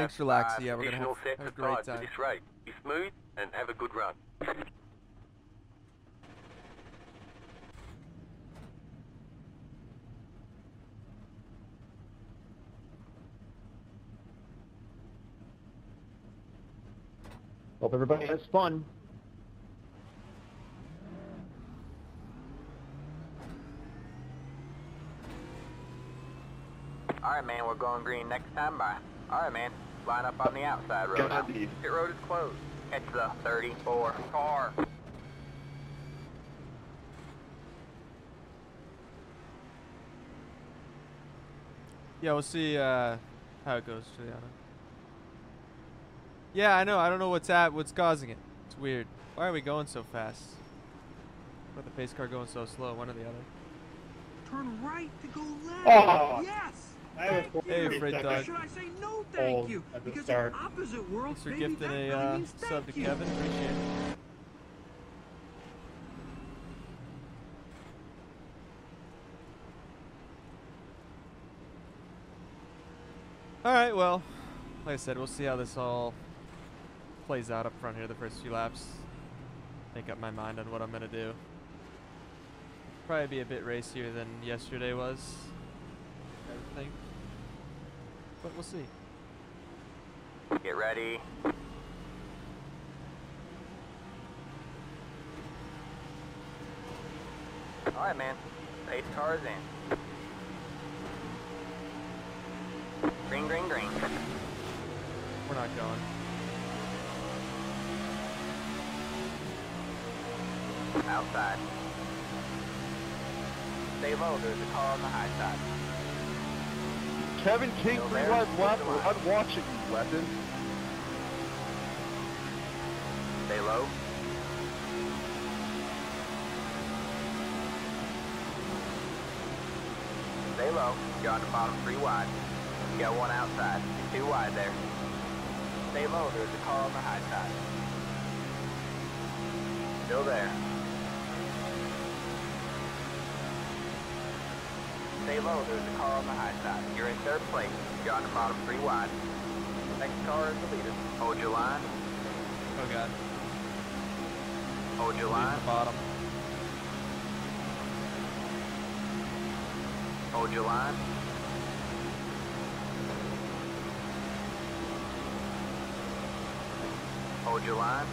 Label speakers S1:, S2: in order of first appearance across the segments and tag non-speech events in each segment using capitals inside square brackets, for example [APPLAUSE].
S1: Thanks for
S2: uh,
S1: Yeah, we're gonna have,
S2: sets
S1: have a great time.
S2: this race. Be smooth and have a good run.
S3: Hope everybody has fun.
S4: Alright, man, we're going green next time by. Alright, man, line up on the outside road.
S3: God,
S4: now. Pit road is closed. Catch the 34 car.
S1: Yeah, we'll see uh, how it goes, Juliana. Yeah, I know. I don't know what's at what's causing it. It's weird. Why are we going so fast? Or the pace car going so slow? One or the other.
S5: Turn right to go left.
S3: Oh.
S5: Yes.
S3: I have
S5: Thank
S3: a
S1: Hey,
S5: you.
S1: Fred
S5: Or
S1: Dog.
S5: Should I say no, thank
S3: Hold
S5: you?
S3: at the
S5: Because
S3: start.
S5: opposite worlds,
S1: Thanks for
S5: maybe
S1: gifting
S5: that
S1: a
S5: really
S1: uh,
S5: means
S1: sub
S5: thank
S1: to
S5: you.
S1: Kevin. Appreciate it. All right. Well, like I said, we'll see how this all plays out up front here the first few laps. Make up my mind on what I'm gonna do. Probably be a bit racier than yesterday was. But we'll see.
S4: Get ready. Alright, man. Pace cars in. Green, green, green.
S1: We're not going.
S4: Outside. Stay low, there's a car on the high side.
S3: Kevin King, three wide left. I'm watching you, Weapon.
S4: Stay low. Stay low. You're on the bottom three wide. You got one outside. You're too wide there. Stay low. There's a car on the high side. Still there. Stay low. There's a car on the high side. You're in third place. You're on the bottom three wide. Next car is the leader. Hold your line.
S1: Oh god.
S4: Hold your line.
S1: bottom.
S4: Hold your line. Hold your line.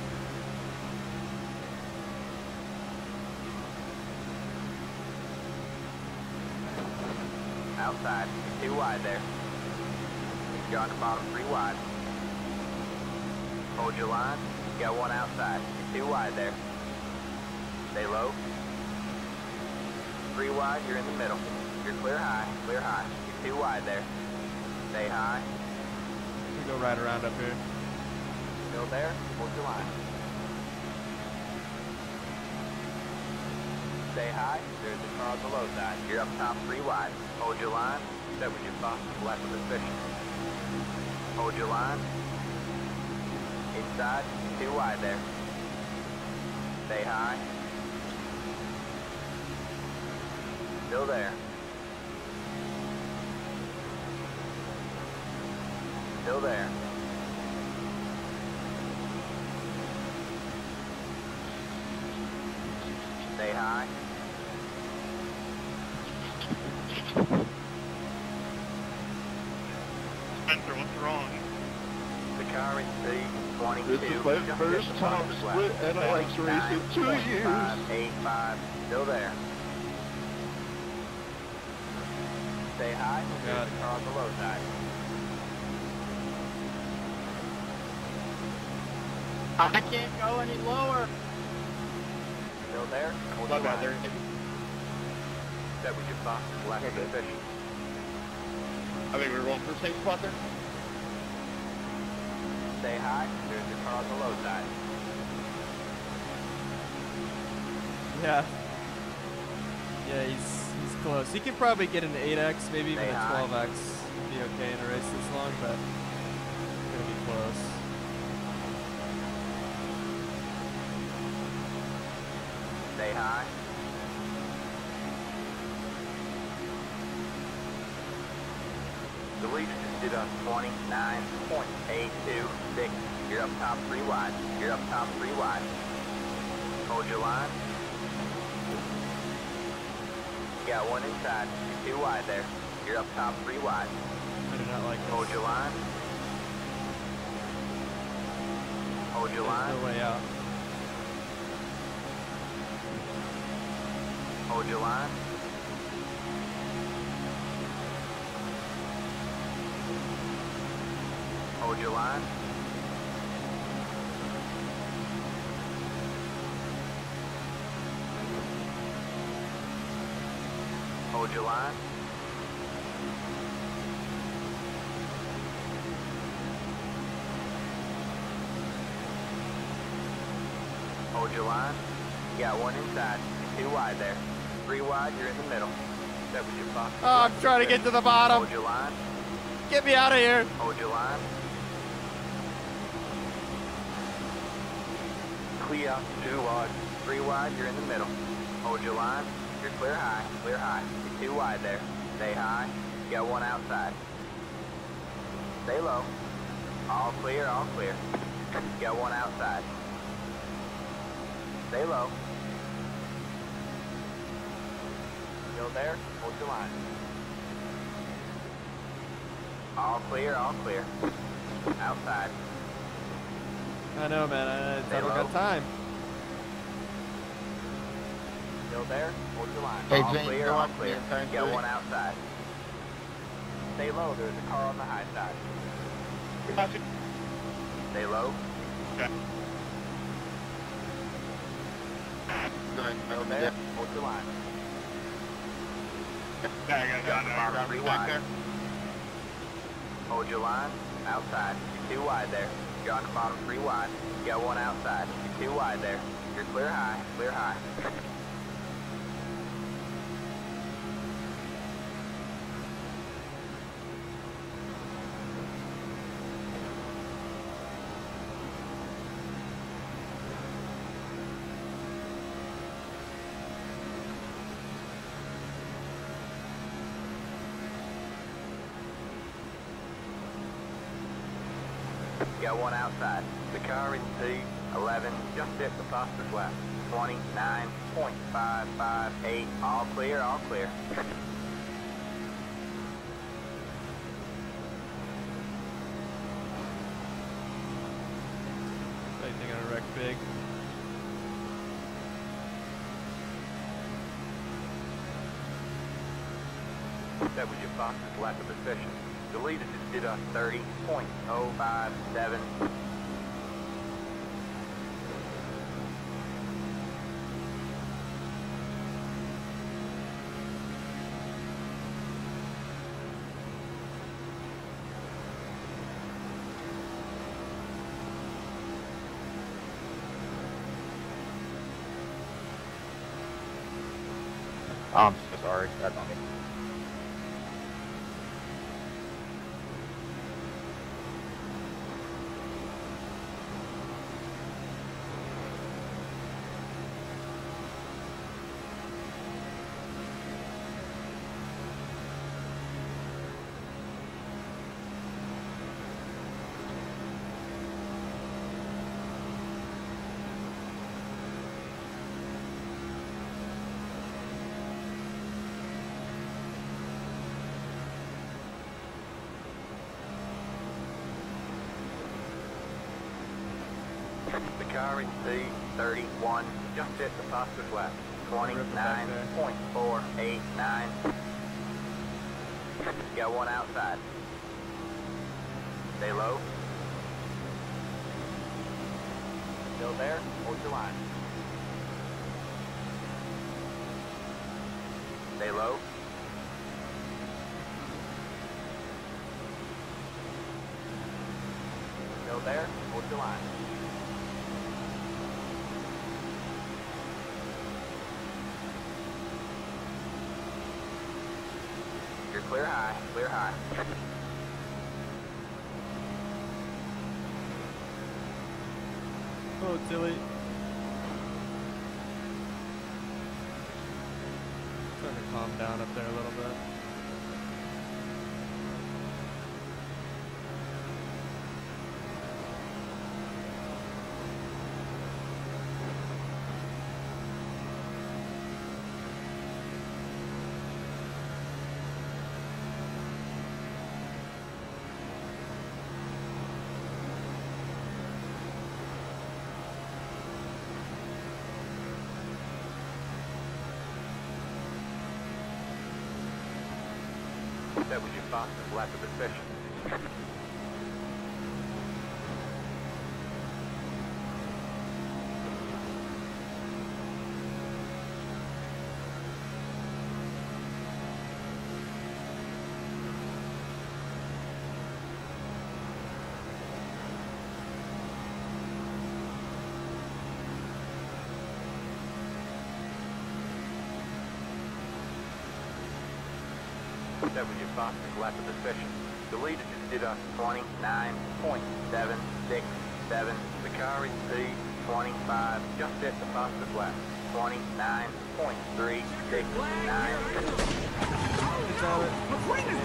S4: Outside. Too wide there. You're on the bottom three wide. Hold your line. You got one outside. You're too wide there. Stay low. Three wide, you're in the middle. You're clear high, clear high. You're too wide there. Stay high.
S1: We go right around up here.
S4: Still there. Hold your line. Stay high. There's a car on the low side. You're up top three wide. Hold your line. That was your thought left of the fishing. Hold your line. Inside. Too wide there. Stay high. Still there. Still there. Stay high.
S6: Spencer, what's wrong?
S4: The car in C, 22.
S3: This is my first
S4: hit the
S3: time
S4: bottom
S3: split
S4: left.
S3: NIX race in two
S4: 29,
S3: years.
S4: 85, still there. Stay high. There's
S1: God.
S4: the car on the low side.
S3: I can't go any lower.
S4: Still there. Hold
S3: My
S4: your
S3: bad, there.
S4: That was your fastest left of the
S3: Okay.
S4: fishing.
S3: I think we were going for the same spot there.
S4: Stay high. There's the car on the low side.
S1: Yeah. Yeah, he's he's close. He could probably get an 8x, maybe even a 12x. Be okay in a race this long, but gonna be close.
S4: Stay high. The 2020, 29.826. You're up top three wide. You're up top three wide. Hold your line. You got one inside. You're two wide there. You're up top three wide.
S1: I do not like this.
S4: Hold your line. Hold your
S1: There's
S4: line.
S1: no way out.
S4: Hold your line. Hold your line. Hold your line. Hold your line. You got one inside. Two wide there. Three wide, you're in the middle. That was your box.
S1: Oh, I'm trying to get to the bottom.
S4: Hold your line.
S1: Get me out of here.
S4: Hold your line. Clear. Two wide. Three wide, you're in the middle. Hold your line. You're clear high. Clear high. You're two wide there. Stay high. You got one outside. Stay low. All clear, all clear. You got one outside. Stay low. Still there? Hold your line. All clear, all clear. Outside.
S1: I know, man. I, I
S4: Stay
S1: don't
S4: low.
S1: got time.
S4: Still there? Hold your line.
S3: Hey,
S4: all
S3: James,
S4: clear, all clear.
S3: turn
S4: Got
S3: three.
S4: one outside. Stay low. There's a car on the high side. Stay low. Still there? Hold your line. Got the bottom three wide. Hold your line. Outside. You're too wide there. On the bottom three wide. You got one outside. You're too wide there. You're clear high. Clear high. [LAUGHS] Got one outside. The car in C11 just hit the fastest lap. 29.558. All clear, all clear. [LAUGHS]
S1: Think I'm gonna wreck big.
S4: That was your fastest lap of the session. Leader just did a 30.057.
S3: I'm so sorry. That's me.
S4: The car in C31 just hit the fastest lap.
S1: Rip it back there.
S4: 29.489. Got one outside. Stay low. Still there? Hold your line. Stay low. Still there? Hold your line. Clear high, clear high.
S1: Oh, Tilly. Trying to calm down up there a little bit.
S2: Was your of session. That was your fastest lap of the session. The leader just did a
S4: 29.767.
S2: The car in P
S4: 25.
S2: just set the fastest lap.
S4: 29.369.
S1: Good job.
S5: McQueen is!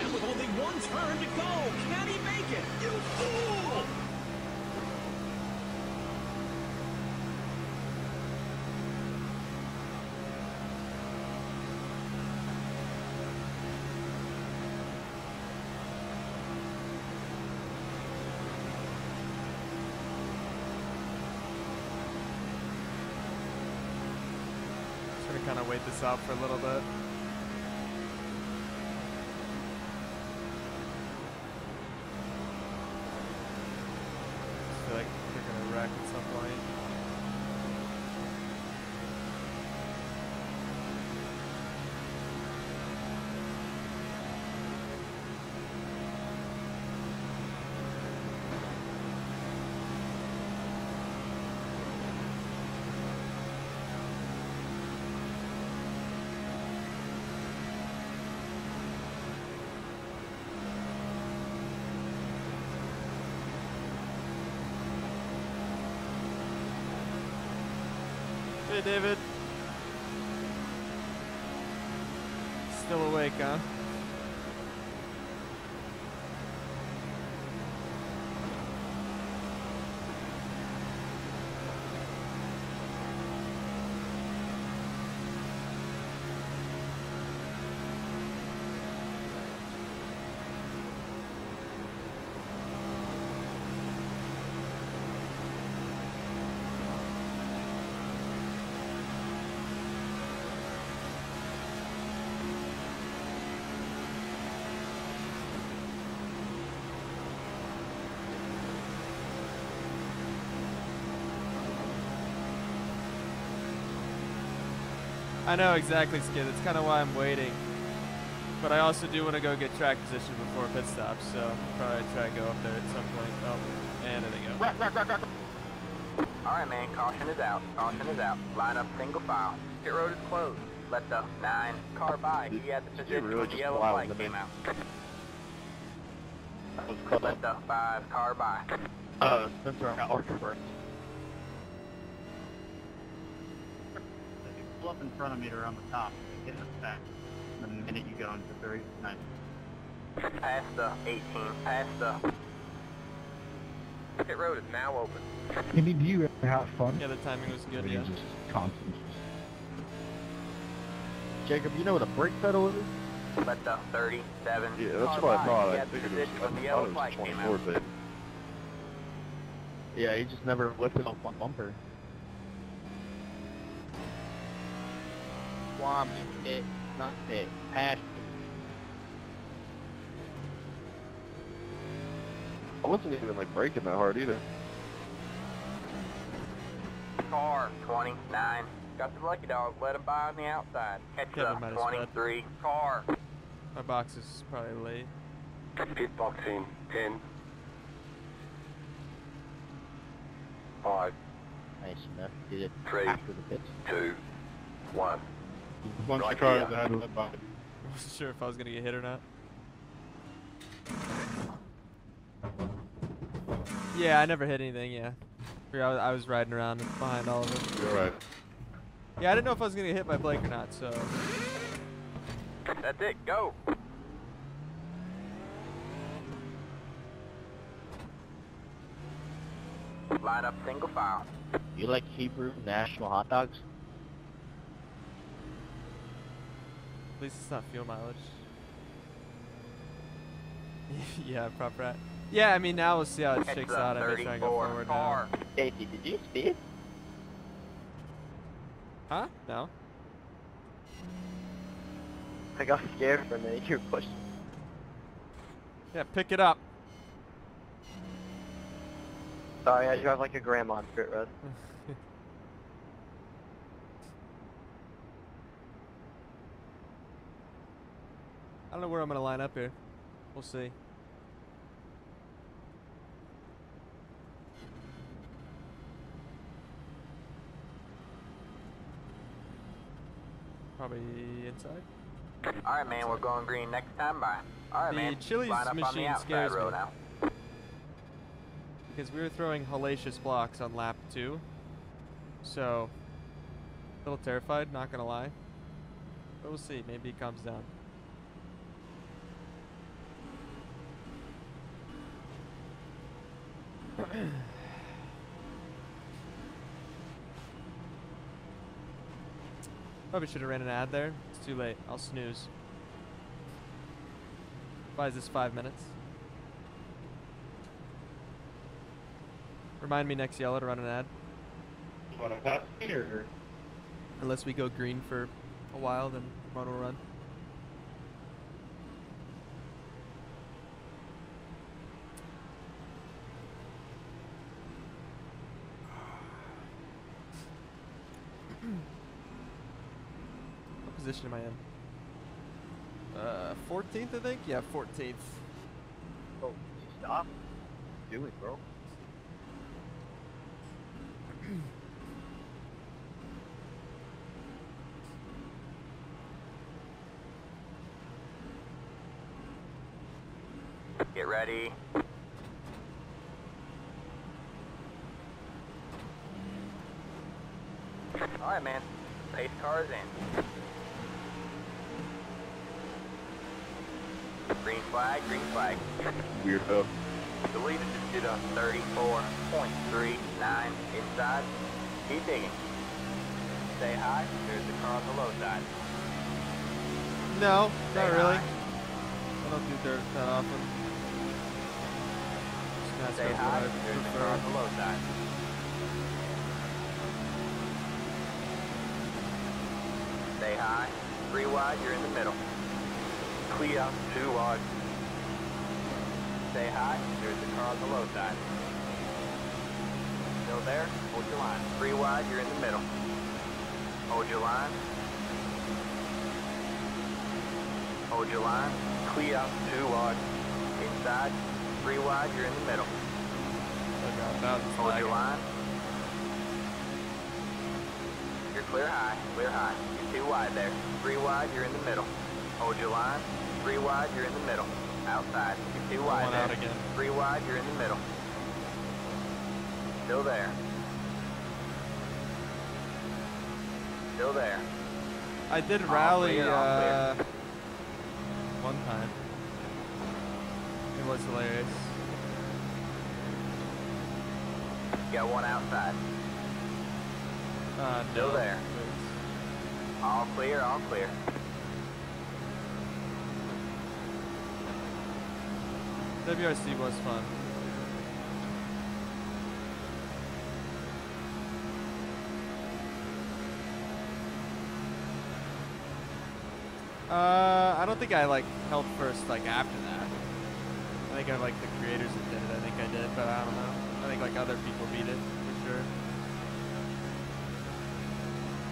S5: And with only one turn to go, can he make it? You fool!
S1: Wait this out for a little bit. Just feel like they're gonna wreck at some point. Hey, David. Still awake, huh? I know exactly, Skid. That's kind of why I'm waiting. But I also do want to go get track position before pit stop, so probably try to go up there at some point. Oh, and there they go.
S4: Alright, man, caution is out. Caution is out. Line up single file. Pit road is closed. Let the 9 car by. He had the position
S3: really
S4: when the
S3: just
S4: yellow
S3: allow
S4: flag
S3: them
S4: came
S3: in?
S4: out.
S3: That was close.
S4: Let the 5 car by.
S3: Uh, Spencer, I got Archer first.
S6: If you pull up in front of me around the top, get in the back. The minute you go into 39.
S4: Past the 18. Past the...
S2: Pit road is now open.
S7: Andy, do you ever have fun?
S1: Yeah, the timing was
S7: Or
S1: good,
S7: do you
S1: yeah.
S7: just constant?
S3: Jacob, you know what a brake pedal is?
S4: Let the 37
S3: Yeah, that's
S4: car
S3: what
S4: by.
S3: I thought.
S4: He
S3: I
S4: had the
S3: figured it was,
S4: position
S3: I
S4: when the
S3: thought
S4: yellow
S3: it
S4: flag
S3: was
S4: came
S3: 24,
S4: out.
S3: but... Yeah, he just never lifted off one bumper.
S6: Swamp it, not it. Pass.
S3: I wasn't even like breaking that hard either.
S4: Car 29. Got the lucky dog. Let him by on the outside. Catch
S1: Kevin
S4: the
S1: might have
S4: 23 car.
S1: My box is probably late.
S2: Pit box in 10. 5,
S6: Nice enough. Did it
S2: Three.
S6: after the pits.
S2: 2, 1.
S7: A bunch
S2: Right
S7: of cars
S2: here.
S7: that had led by.
S1: I wasn't sure if I was gonna get hit or not. Yeah, I never hit anything. Yeah, Yeah, I was, I was riding around behind all of them.
S7: You're right.
S1: Yeah, I didn't know if I was gonna get hit by Blake or not. So
S4: That's it. Go. Line up single file.
S6: You like Hebrew national hot dogs?
S1: At least it's not fuel mileage. [LAUGHS] yeah, prop rat. Yeah, I mean now we'll see how it
S4: Catch
S1: shakes out. I may try and go forward
S4: car.
S1: now.
S6: Stacy, did you speed?
S1: Huh? No.
S8: I got scared for a minute. [LAUGHS] You were pushing.
S1: Yeah, pick it up.
S8: Sorry, I drive like a grandma on Spirit Road. [LAUGHS]
S1: I don't know where I'm gonna line up here. We'll see. Probably inside.
S4: All right, man, we're going green next time. Bye. All right,
S1: The
S4: man.
S1: Chili's
S4: line up on the
S1: machine scares
S4: row
S1: me.
S4: now.
S1: Because we were throwing hellacious blocks on lap two. So, a little terrified, not gonna lie. But we'll see. Maybe he calms down. [CLEARS THROAT] Probably should have ran an ad there. It's too late. I'll snooze. Buys this five minutes. Remind me next yellow to run an ad.
S3: What about here?
S1: Unless we go green for a while, then Ramon will run. What position am I in? Uh, 14th, I think? Yeah, 14th.
S8: Oh, stop. Do it, bro.
S4: Get ready. All right, man. Pace cars in. Green flag, green flag. [LAUGHS]
S3: Weird Weirdo.
S4: The leader just did a 34.39 inside. Keep digging. Stay high. There's the car on the low side.
S1: No,
S4: Stay
S1: not really.
S4: high.
S1: I don't do dirt that often. Just
S4: Stay
S1: NASCAR's
S4: high. There's the car on the low side. High. Three wide. You're in the middle.
S2: Clear, two wide.
S4: Stay high. There's the car on the low side. Still there? Hold your line. Three wide. You're in the middle. Hold your line. Hold your line.
S2: Clear, two wide.
S4: Inside. Three wide. You're in the middle. Hold your line. Clear high, clear high. You're too wide there. Three wide, you're in the middle. Hold your line. Three wide, you're in the middle. Outside. You're too wide
S1: One
S4: there.
S1: out again.
S4: Three wide, you're in the middle. Still there. Still there.
S1: I did rally uh, one time. It was hilarious.
S4: Got one outside.
S1: Uh,
S4: Still
S1: no,
S4: there. All clear, all clear.
S1: WRC was fun. Uh, I don't think I like held first like after that. I think I like the creators that did it. I think I did, but I don't know. I think like other people beat it for sure.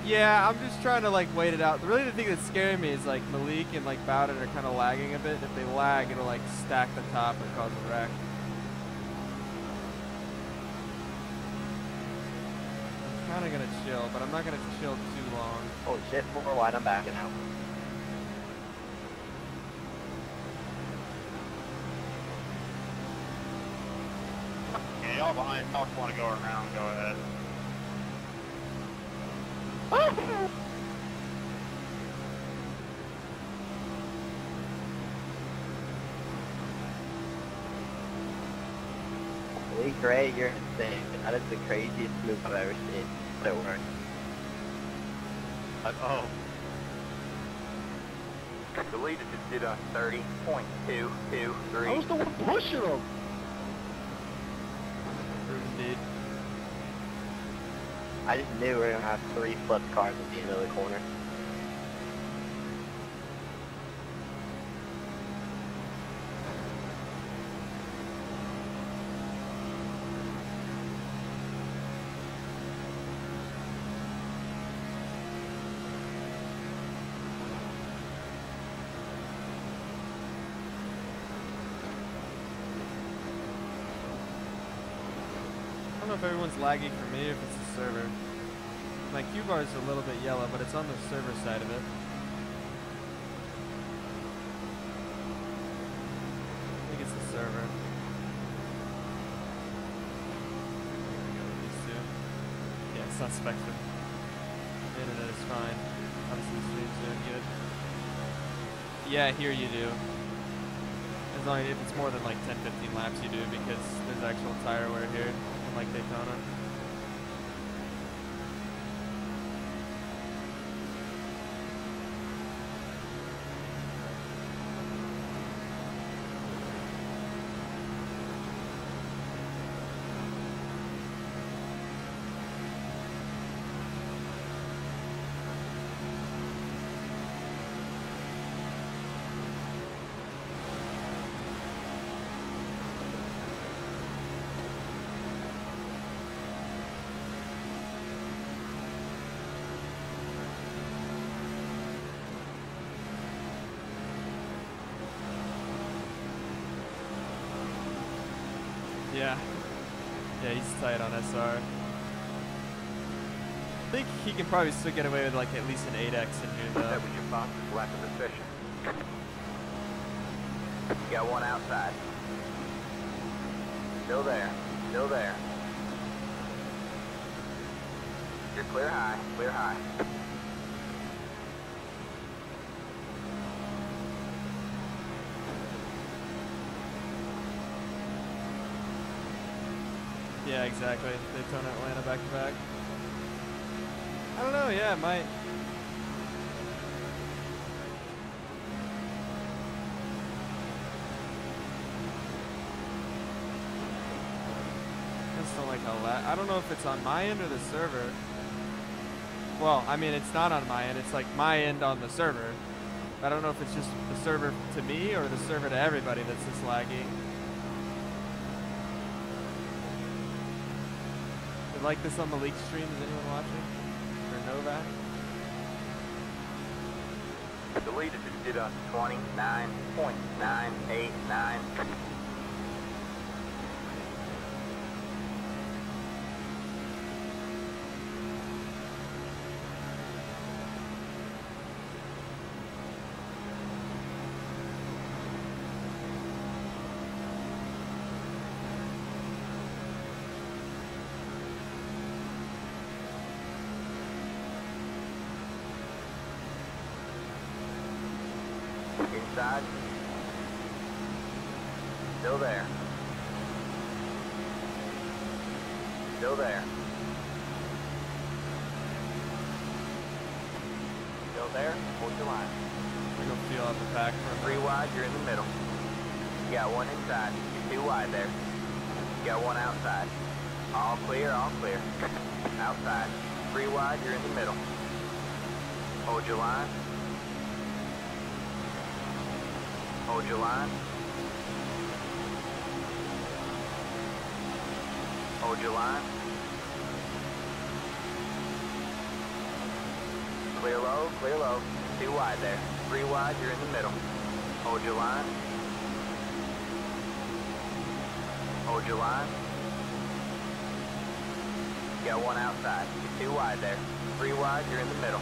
S1: Yeah, I'm just trying to like wait it out. Really, the thing that's scaring me is like Malik and like Bowden are kind of lagging a bit. If they lag, it'll like stack the top and cause a wreck. I'm kind of gonna chill, but I'm not gonna chill too long.
S8: Oh shit, four wide, I'm backing out.
S6: Yeah, y'all behind talk want to go around, go ahead.
S8: Lee Gray, you're insane. That is the craziest move I've ever seen. But it worked.
S6: Uh, oh,
S2: The leader just did a
S4: 30.223.
S3: I was the one pushing him.
S8: I just knew we were gonna have three flipped cars at the end of the corner.
S1: I don't know if everyone's lagging for bar is a little bit yellow, but it's on the server side of it. I think it's the server. Yeah, it's not Spectrum. The internet is fine. Obviously the stream's doing good. Yeah, here you do. As long as if it's more than like 10, 15 laps you do because there's actual tire wear here, unlike Daytona. Yeah. Yeah, he's tight on SR. I think he can probably still get away with like at least an 8x in here though.
S2: That was your fastest lap of the session.
S4: You got one outside. Still there. Still there. You're clear high. Clear high.
S1: Yeah, exactly. Daytona, Atlanta, back to back. I don't know. Yeah, it might. I just don't like how I don't know if it's on my end or the server. Well, I mean, it's not on my end. It's like my end on the server. I don't know if it's just the server to me or the server to everybody that's just laggy. Like this on the leak stream? Is anyone watching? Or know that?
S2: The leader just did uh, a
S4: 29.989. Inside. Still there. Still there. Still there. Hold your line.
S1: We go feel out the pack for
S4: Three wide, you're in the middle. You got one inside. You're too wide there. You got one outside. All clear, all clear. [LAUGHS] Outside. Three wide, you're in the middle. Hold your line. Hold your line. Hold your line. Clear low, clear low. Two wide there. Three wide, you're in the middle. Hold your line. Hold your line. You got one outside. You're two wide there. Three wide, you're in the middle.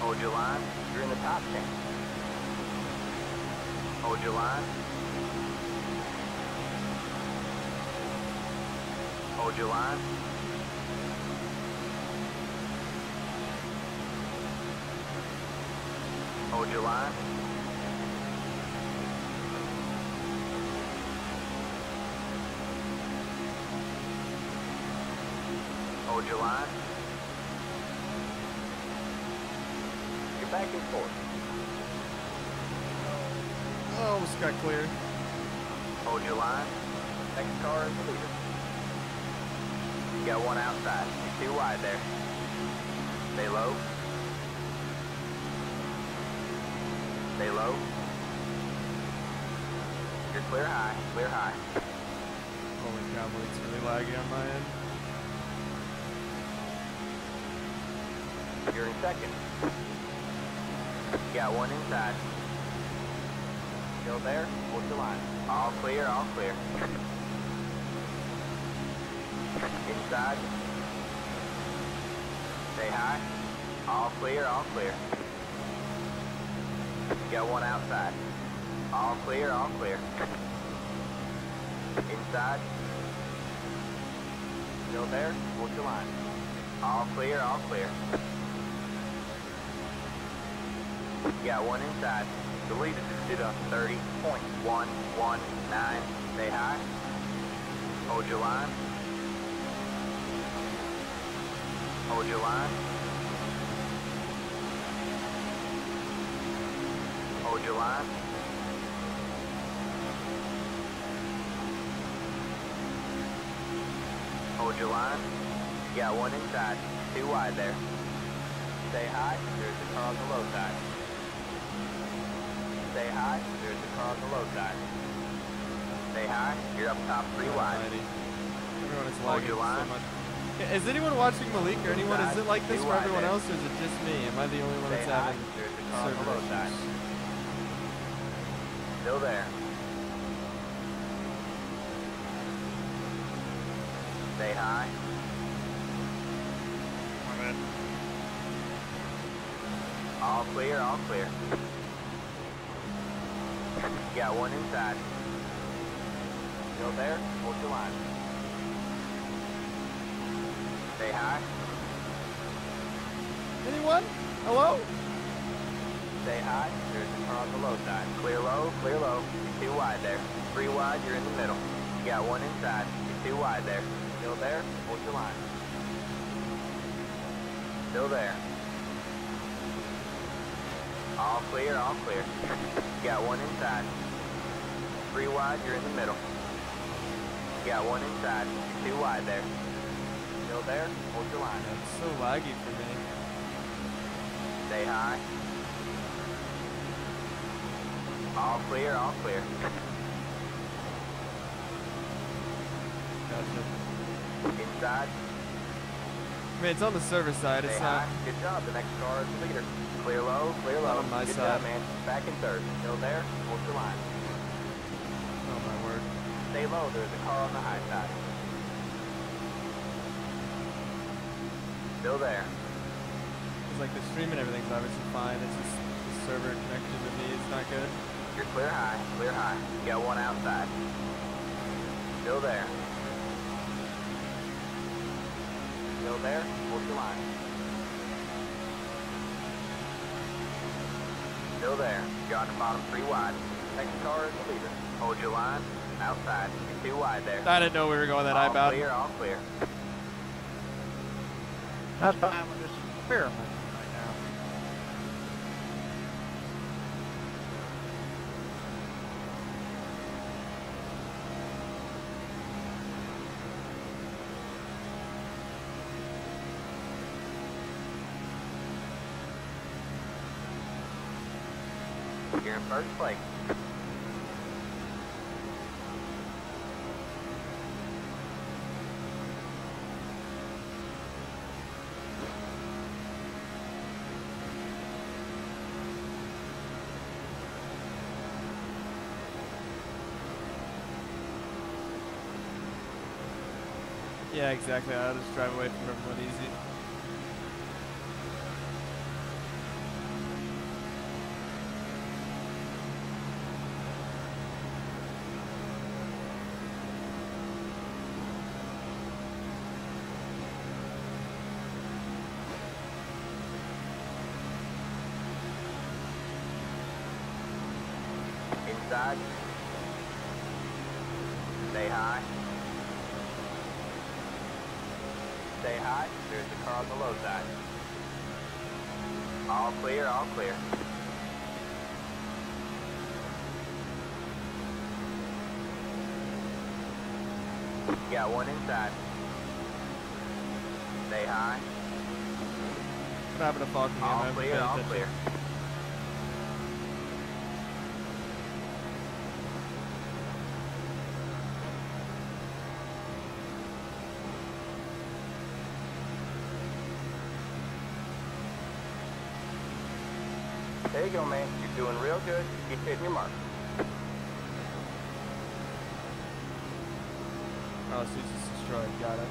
S4: Hold your line. You're in the top ten. Hold your line. Hold your line. Hold your line. Hold your line. You're back and forth.
S1: Oh, almost got clear.
S4: Hold your line. Next car is the leader. You got one outside. You're too wide there. Stay low. Stay low. You're clear high. Clear high.
S1: Holy cow, it's really laggy on my end.
S4: You're in second. You got one inside. Still there? Hold your line. All clear, all clear. Inside. Stay high. All clear, all clear. Got one outside. All clear, all clear. Inside. Still there? Hold your line. All clear, all clear. Got one inside. Deleted it up 30.119. Stay high. Hold your line. Hold your line. Hold your line. Hold your line. You got one inside. Too wide there. Stay high. There's a car on the low side. Stay high. There's a car on the low side. Stay high. You're up top three wide.
S1: Alrighty. Everyone is
S4: Hold
S1: lagging so
S4: line.
S1: much. Is anyone watching Malik or anyone? Is it like this for everyone else, or is it just me? Am I the only one that's
S4: high.
S1: having
S4: There's a the
S1: server
S4: low
S1: issues?
S4: Still there. Stay high. All clear, all clear. Got one inside. Still there? Hold your line. Stay high.
S1: Anyone? Hello?
S4: Stay high. There's a car on the low side. Clear low, clear low. You're too wide there. Three wide, you're in the middle. You got one inside. You're too wide there. Still there? Hold your line. Still there. All clear, all clear. [LAUGHS] Got one inside. Three wide, you're in the middle. You got one inside. You're too wide there. Still there? Hold your line.
S1: It's so laggy for me.
S4: Stay high. All clear, all clear. [LAUGHS]
S1: Gotcha.
S4: Inside.
S1: I mean, it's on the server side. It's
S4: Stay
S1: not.
S4: high. Good job. The next car is the leader. Clear low, clear
S1: Not
S4: low.
S1: on my
S4: Good
S1: side.
S4: job, man. Back in third. Still there. Hold your line.
S1: Oh my word.
S4: Stay low. There's a car on the high side. Still there.
S1: It's like the stream and everything's obviously fine. It's just the server connection to me is not good.
S4: You're clear high. Clear high. You got one outside. Still there. Still there. Hold your line. Still there. You're on the bottom three wide. Next car is the leader. Hold your line. Outside. You're too wide there.
S1: I didn't know we were going that
S4: all
S1: high
S4: clear, all clear.
S6: That's fine. We're just experimenting right now.
S4: You're in first place.
S1: Yeah, exactly. I'll just drive away from everyone easy.
S4: Inside. Stay high. Stay high. There's a car on the low side. All clear, all clear. Got one inside. Stay high.
S1: What happened to Falcon?
S4: All
S1: I haven't
S4: clear,
S1: paid
S4: all clear. There you go, man. You're doing real good. Keep hitting your mark.
S1: Oh, Susie's destroyed. Got it.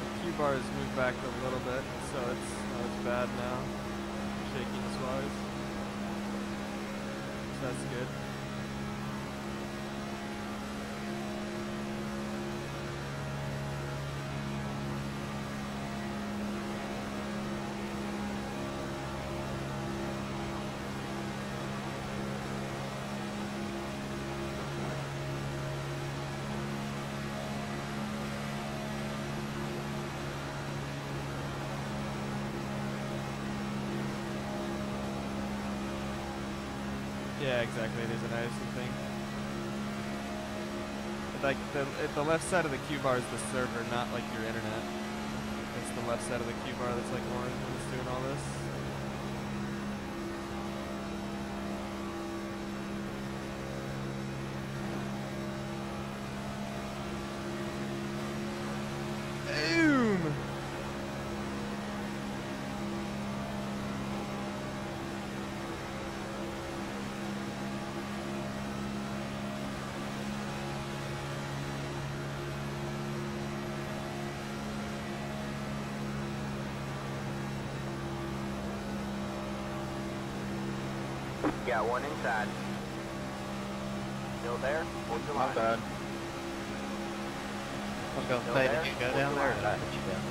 S1: The Q bar has moved back a little bit, so it's not as bad now. Shakiness wise. So that's good. Exactly. It is an ISO thing. Like the the left side of the Q bar is the server, not like your internet. It's the left side of the Q bar that's like orange when it's doing all this.
S4: Got one inside. Still there? Hold your line.
S6: Bad.
S8: I was gonna
S4: Still
S8: say,
S4: there?
S8: did you go
S4: Hold
S8: down there or did I let you down?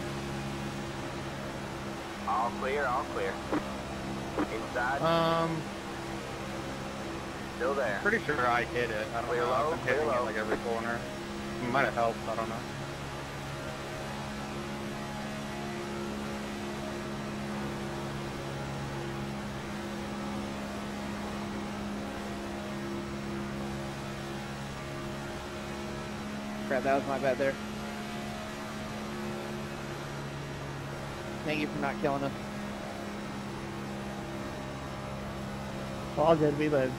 S4: All clear, all clear. Inside,
S6: Um,
S4: still there.
S6: pretty sure I hit it. I don't
S4: Clear
S6: know.
S4: low,
S6: I've been hitting
S4: low.
S6: it like every corner. It might have helped. I don't know.
S8: Crap, that was my bad there. Thank you for not killing us. All good, we lived.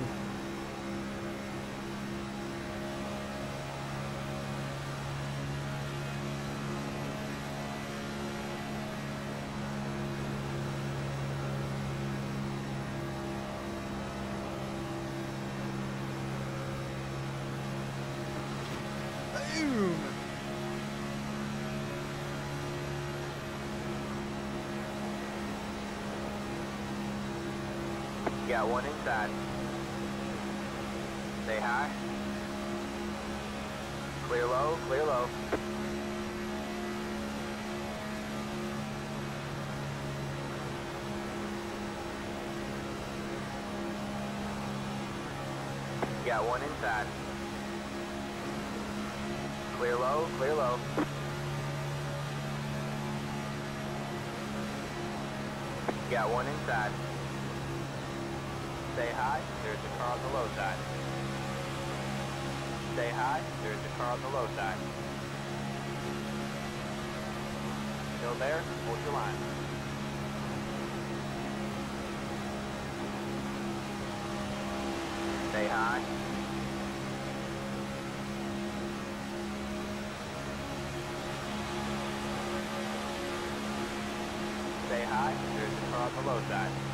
S4: Inside. Stay high. Clear low, clear low. Got one inside. Clear low, clear low. Got one inside. Stay high, there's a car on the low side. Stay high, there's a car on the low side. Still there? Hold your line. Stay high. Stay high, there's a car on the low side.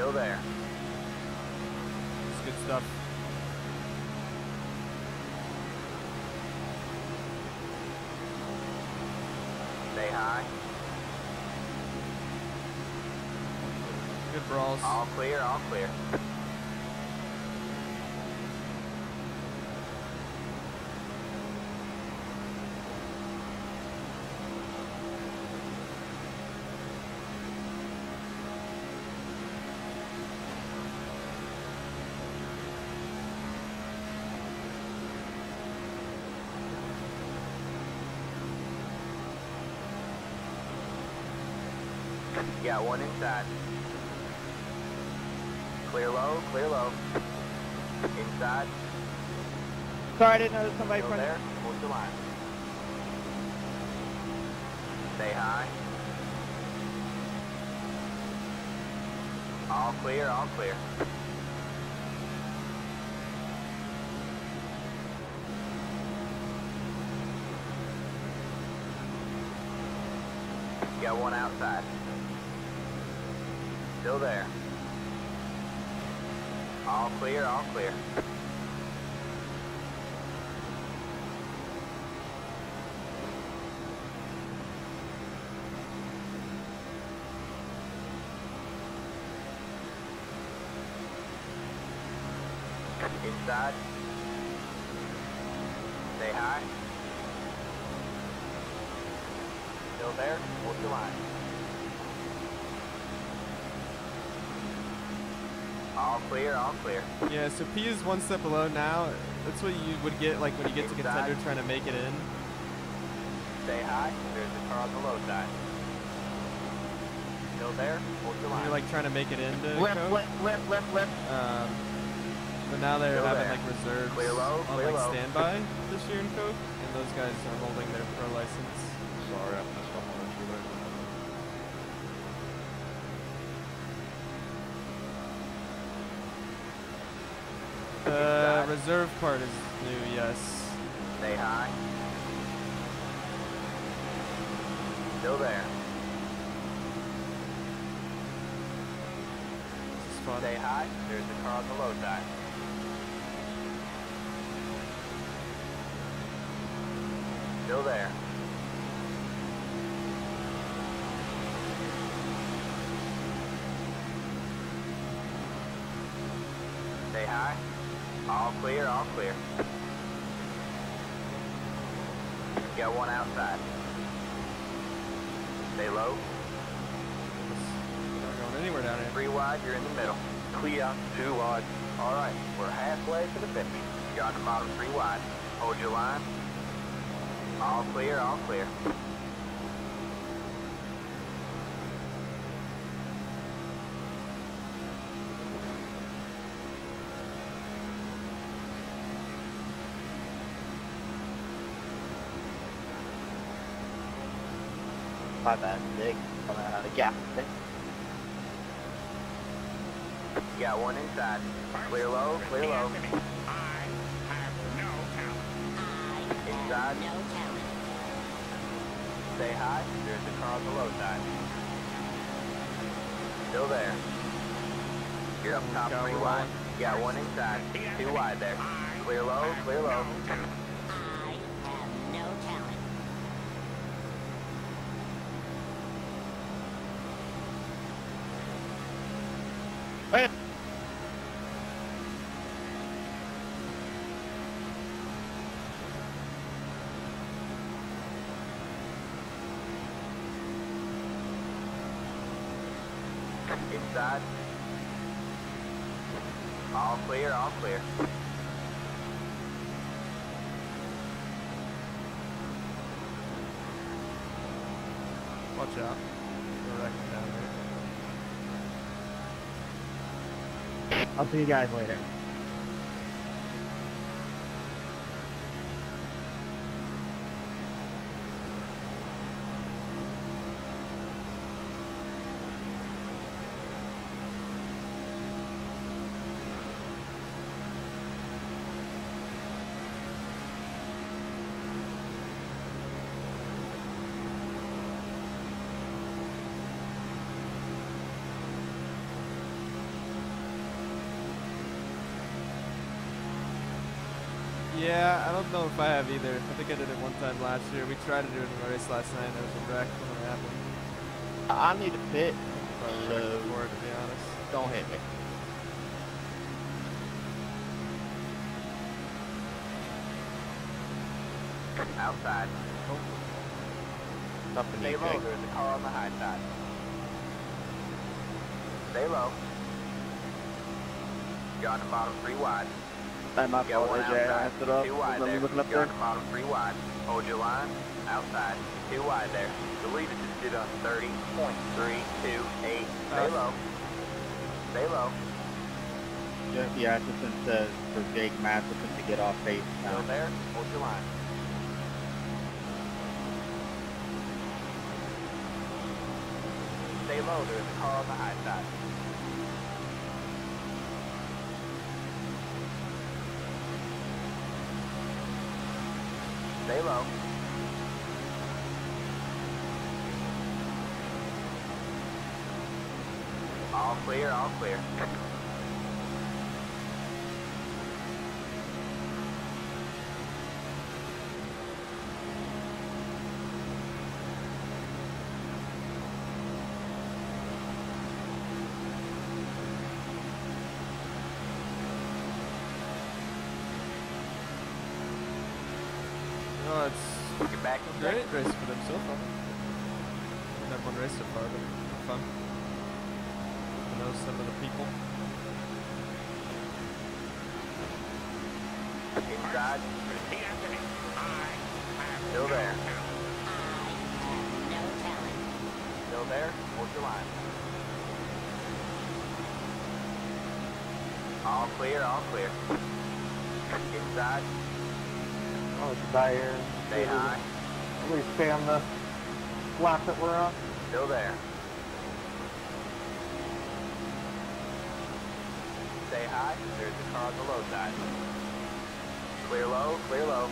S4: Still there.
S1: It's good stuff.
S4: Stay high.
S1: Good brawls.
S4: All clear, all clear. Got one inside. Clear low, clear low. Inside,
S8: Sorry, I didn't notice somebody
S4: still
S8: front.
S4: there, hold your line. Stay high. All clear, all clear. Got one outside. Still there. All clear, all clear. Inside. Stay high. Still there? Hold your line. All clear, all clear.
S1: Yeah, so P is one step below now. That's what you would get like when you get to contender trying to make it in.
S4: Stay high. There's a car on the low side. Still there? Hold your line.
S1: you're like trying to make it into
S6: Left, left, left, left, left.
S1: Um, but now they're
S4: Still
S1: having
S4: there.
S1: like reserves
S4: Clear low,
S1: on like
S4: low.
S1: standby this year in Coke, and those guys are holding their pro license.
S3: Sorry, I messed up on that too late.
S1: The
S4: Inside.
S1: Reserve part is new, yes.
S4: Stay high. Still there.
S1: This is fun.
S4: Stay high. There's a car on the low side. Still there. Clear, all clear. Got one outside. Stay low.
S1: Not going anywhere down here.
S4: Three wide, you're in the middle.
S2: Clear. Two wide.
S4: All right, we're halfway to the finish. You're on the bottom three wide. Hold your line. All clear, all clear.
S8: My bad, Dick. Coming out of gap.
S4: You got one inside. Clear low, clear low. i have no Inside. Stay high. There's a car on the low side. Still there. You're up top
S1: Got
S4: three wide. Got one inside. Two wide there. Clear low, clear low. Inside. All clear, all clear.
S1: Watch out. We're wrecking down there.
S6: I'll see you guys later.
S1: Yeah, I don't know if I have either. I think I did it one time last year. We tried to do it in the race last night. and There was a wreck when it happened.
S8: I need a pit.
S1: Probably
S8: So-
S1: wrecked before, to be honest.
S8: Don't hit me.
S4: Outside.
S8: Something
S4: Stay
S8: you
S4: low. There's a car on the high side. Stay low. You're on the bottom three wide.
S8: That's my
S4: You got
S8: fault, AJ. I
S4: outside.
S8: messed it up.
S4: Two wide
S8: Let me
S4: there.
S8: look up
S4: You're on
S8: there.
S4: the bottom three wide. Hold your line. Outside. Two wide there. The leader just did on 30.328. Stay low. Stay low.
S6: Jesse Atchison says for Jake Matheson to get off pace
S4: Still
S6: now.
S4: there. Hold your line. Stay low. There's a car on the high side. Stay low. All clear, all clear.
S1: No, it's
S4: You're back in
S1: great
S4: second.
S1: race for them so far. Didn't have one race so far, but fun. I know some of the people.
S4: Inside. Still there. Still there. Hold your line. All clear, all clear. Inside.
S9: Oh, it's there.
S4: Stay high.
S9: Stay on the lap that we're on.
S4: Still there. Stay high. There's a car on the low side. Clear low, clear low.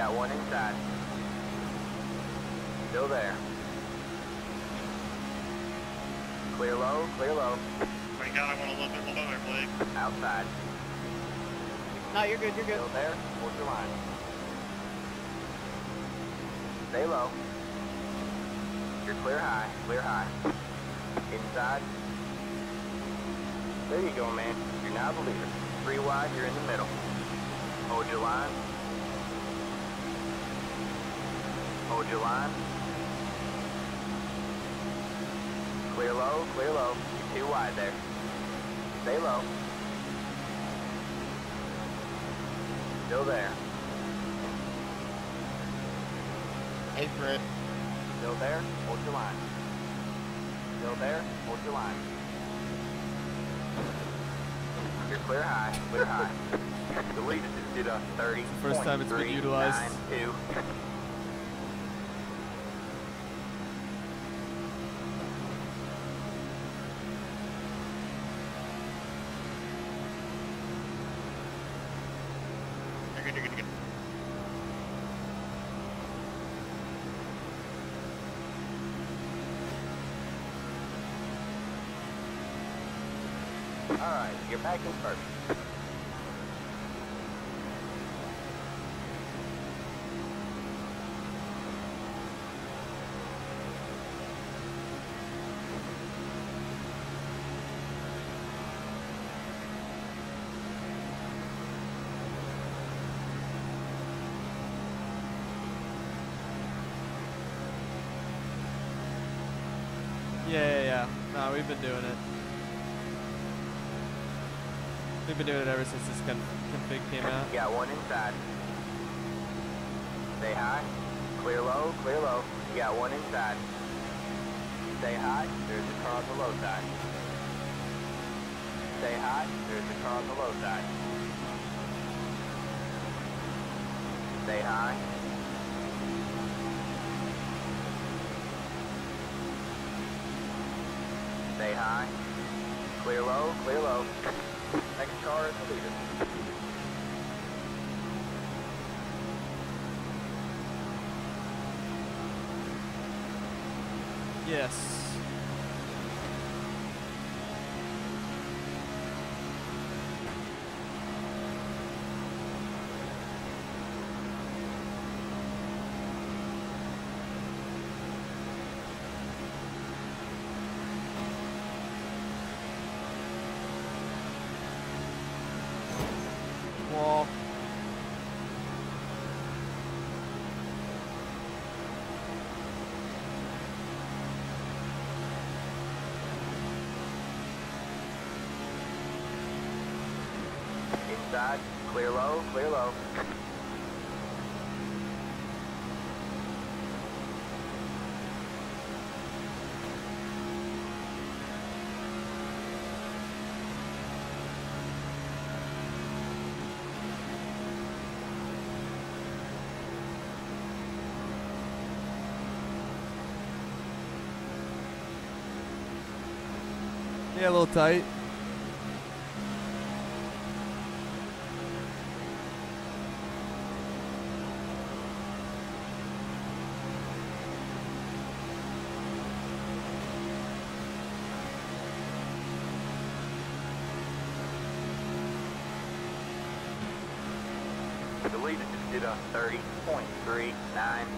S4: Got one inside. Still there. Clear low, clear low.
S6: Thank God I want a little bit below there, Blake.
S4: Outside.
S8: No, you're good, you're good.
S4: Still there. Hold your line. Stay low. You're clear high, clear high. Inside. There you go, man. You're now the leader. Three wide, you're in the middle. Hold your line. Hold your line. Clear low, clear low. You're too wide there. Stay low. Still there.
S6: Hey, Fred.
S4: Still there? Hold your line. Still there? Hold your line. You're clear high, clear high. [LAUGHS] the leader just did a 30.
S1: First time it's been utilized.
S4: Two.
S6: You're good, you're good, you're good.
S4: In first.
S1: Yeah, yeah, yeah. No, we've been doing it. We've been doing it ever since this con- config came out.
S4: Got one inside. Stay high. Clear low, clear low. You got one inside. Stay high. There's a car on the low side. Stay high. There's a car on the low side. Stay high. Stay high. Clear low, clear low. Next car is the leader.
S1: Yes.
S4: Clear low, clear low.
S1: Yeah, a little tight.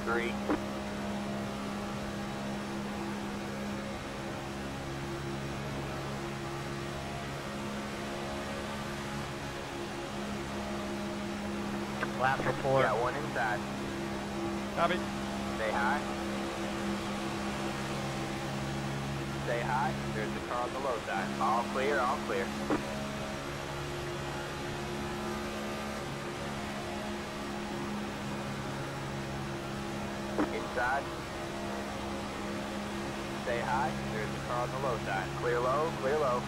S4: 30.393.
S6: Lap report.
S4: Got one inside.
S1: Copy.
S4: Stay high. Stay high. There's the car on the low side. All clear, all clear. Inside. Stay high. There's the car on the low side. Clear low, clear low.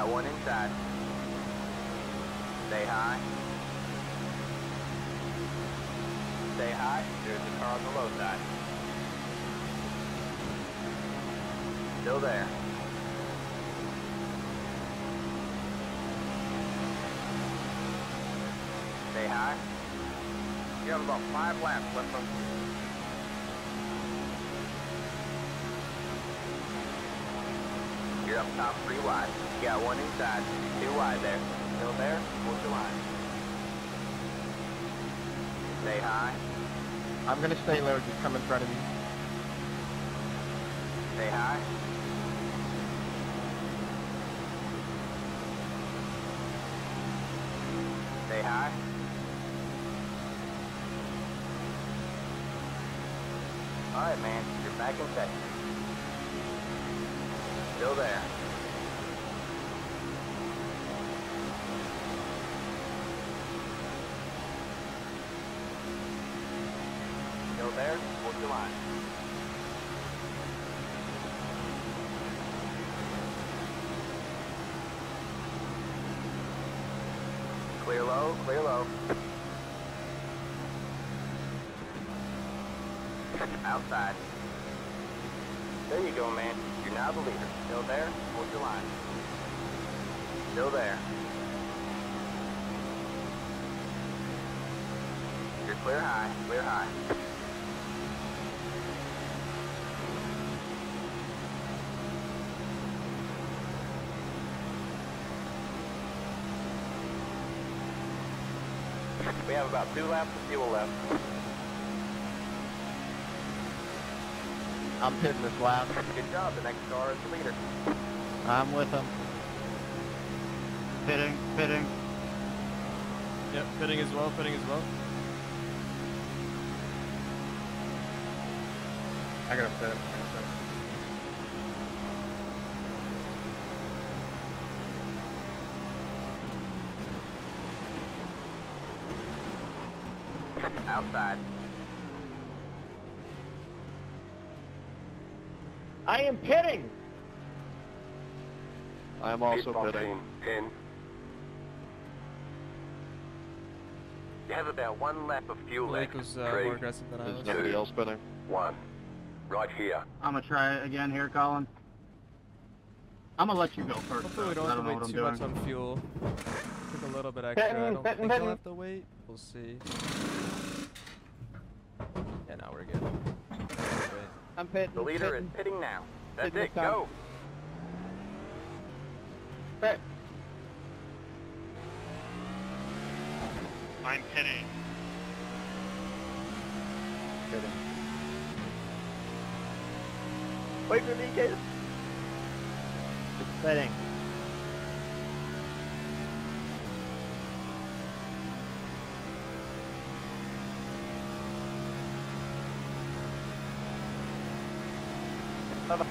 S4: Got one inside. Stay high. Stay high. There's the car on the low side. Still there. Stay high. You have about five laps left on You're up top three wide. You got one inside, two wide there. Still there? What's your line? Stay high.
S9: I'm gonna stay low, just come in front of me.
S4: Stay high. Stay high. Alright, man. You're back in second. Still there. Still there? Hold your line. Clear low, clear low. Outside. There you go, man. You're now the leader. Still there? Hold your line. Still there. You're clear high, clear high. We have about two laps of fuel left.
S9: I'm pitting this lap.
S4: Good job. The next car is the leader.
S9: I'm with him.
S6: Pitting, pitting.
S1: Yep, pitting as well, pitting as well.
S3: I gotta fit.
S4: Outside.
S9: I am pitting!
S3: I am also pitting.
S2: Ten. You have about one lap of fuel
S1: Blake
S2: left.
S1: was uh,
S2: Three,
S1: more aggressive than I
S3: Is
S1: was.
S3: nobody else pitting?
S2: one. Right here.
S6: I'm gonna try it again here, Colin. I'm gonna let you go first.
S1: Hopefully we don't
S6: 'cause
S1: have
S6: I
S1: to
S6: don't know
S1: wait too
S6: I'm
S1: much on fuel. Took a little bit extra. I don't
S9: pitting,
S1: think
S9: pitting.
S1: I'll have to wait. We'll see. Yeah, now we're good. Wait.
S9: I'm pitting.
S4: The leader is
S9: pitting.
S4: pitting now. That's
S9: Pitting
S4: it. Go.
S9: Pit.
S6: I'm pitting.
S9: Pitting.
S8: Wait for me, Caleb.
S9: Pitting.
S7: Pitting.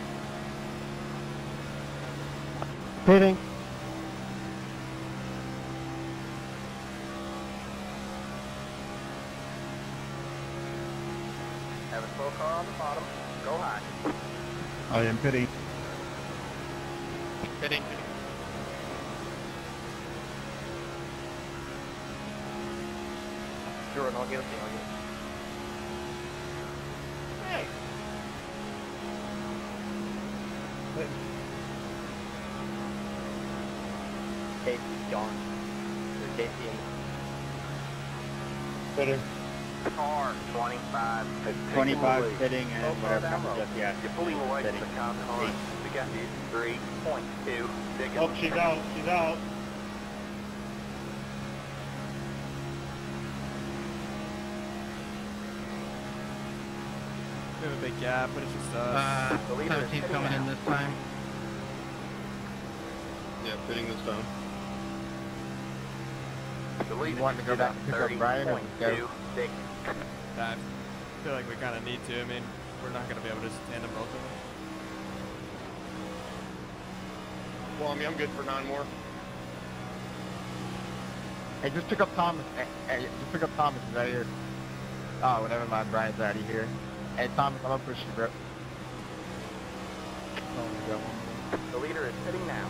S4: Have a slow car on the bottom. Go high.
S3: I am pitting.
S6: Pitting.
S8: Sure, no guilty, no guilty.
S6: Hey.
S8: Casey, John. Or Casey and
S3: Pitting.
S4: Car 25.
S6: 25 pitting and
S4: Oh,
S6: whatever
S4: down
S6: number
S4: low.
S6: just yet.
S4: You're pulling away from
S6: Pitting.
S4: the cop car. We got you. 3.2 seconds.
S3: Oh, she's out. She's out.
S1: We have a big gap, but it's just us.
S6: Uh,
S4: The leader is
S6: 17
S4: pitting
S6: coming in this time.
S3: Yeah, pitting this time.
S4: The
S8: You want to go back and pick up Brian or go?
S4: 30.26.
S1: I feel like we kind of need to. I mean, we're not going to be able to stand tandem both of them.
S3: Well, I mean, I'm good for nine more.
S8: Hey, just pick up Thomas. Hey, hey, just pick up Thomas right here. Oh, never mind. Brian's already here. Hey, Thomas, I'm gonna push you, bro. Oh, we got one.
S4: The leader is pitting now.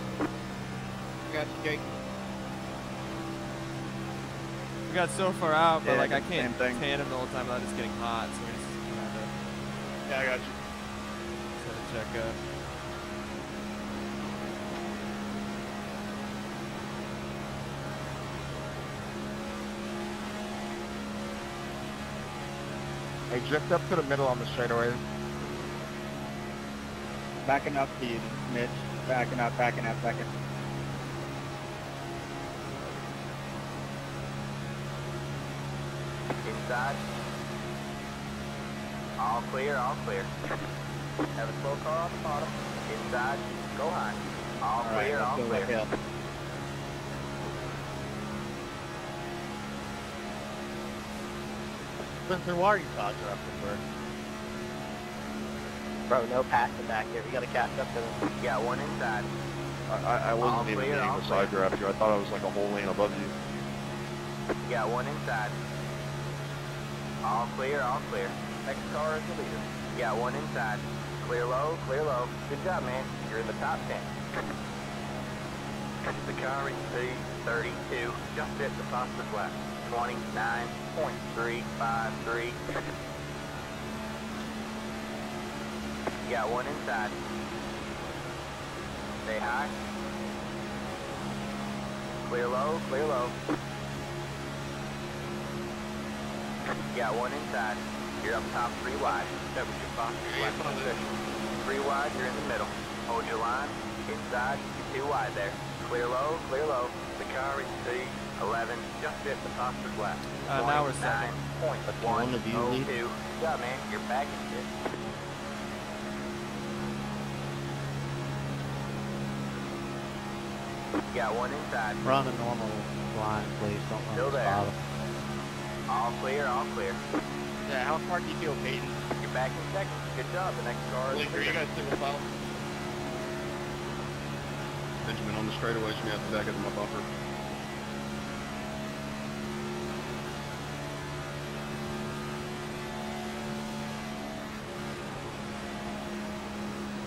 S6: Got you, Jake.
S1: We got so far out, but
S3: Yeah,
S1: like I can't
S3: thing.
S1: tandem the whole time without just getting hot, so we just kind of
S3: Yeah, I got you.
S1: have to check up.
S8: Hey, drift up to the middle on the straightaway.
S6: Backing up to you, Mitch. Backing up, backing up, backing up.
S4: Inside. All clear, all clear. Have a slow car on the bottom. Inside. Go high. All,
S6: All right,
S4: clear,
S6: let's
S4: all clear.
S6: uphill.
S8: Spencer, why are you talking up for?
S4: Bro, no passing back here. We gotta catch up to them. You got one inside.
S3: I, I, I wasn't even
S4: clear,
S3: getting
S4: all
S3: the side draft you. I thought I was like a whole lane above you.
S4: You got one inside. All clear, all clear. Next car is the leader. You got one inside. Clear low, clear low. Good job, man. You're in the top 10. The car is P32. Just hit the fastest lap. 29.353. You got one inside. Stay high. Clear low, clear low. Got one inside. You're up top three wide. That was your fastest lap position. Three wide, you're in the middle. Hold your line. Inside, you're too wide there. Clear low, clear low. The car is C11. Just hit the fastest lap.
S1: Uh, now we're second.
S4: Point
S6: one of you lead.
S4: Good job, man. You're back in shit. You got one inside.
S8: Run a normal line, please. Don't run
S4: Still
S8: the
S4: there.
S8: bottom.
S4: All clear, all clear. [LAUGHS]
S6: Yeah, how smart do you feel, Peyton?
S4: You're back in second. Good job. The next car is
S3: Are you guys single file? Benjamin on the straightaway, should be at the back of my bumper.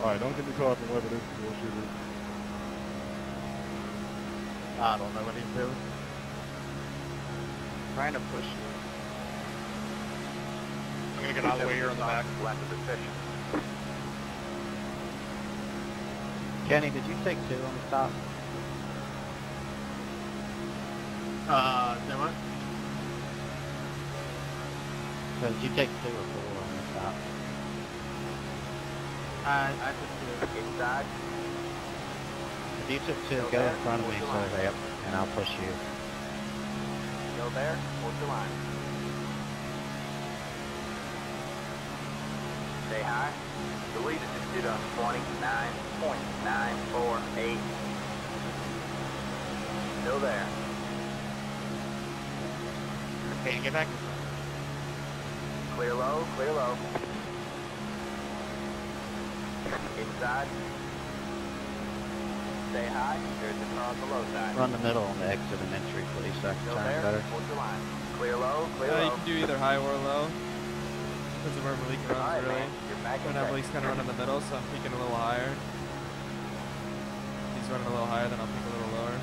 S3: Alright, don't get me caught up in whatever this bullshit is.
S8: I don't know what he's doing.
S6: Trying to push you. I'm gonna get out of the way here on the back.
S4: Left of the session.
S8: Kenny, did you take two on the top?
S6: Uh, say what?
S8: So did you take two or four on the top?
S6: I, I took two.
S4: Inside.
S8: If you took two, go in front of me so they up, and I'll push you.
S4: Go there. Hold your line. Stay high. The leader just did a 29.948. Still there.
S6: Okay, get back.
S4: Clear low, clear low. Inside. Stay high. There's a car on the low side.
S6: Run the middle on the exit and entry, please. That
S4: Still
S6: sounds better.
S4: Hold your line. Clear low, clear
S1: Uh, you can do either high or low. Depends on where Malik runs, really.
S4: man. You're back in
S1: Right now,
S4: check.
S1: Malik's kind of running in the middle, so I'm peeking a little higher. He's running a little higher, than I'll peek a little lower.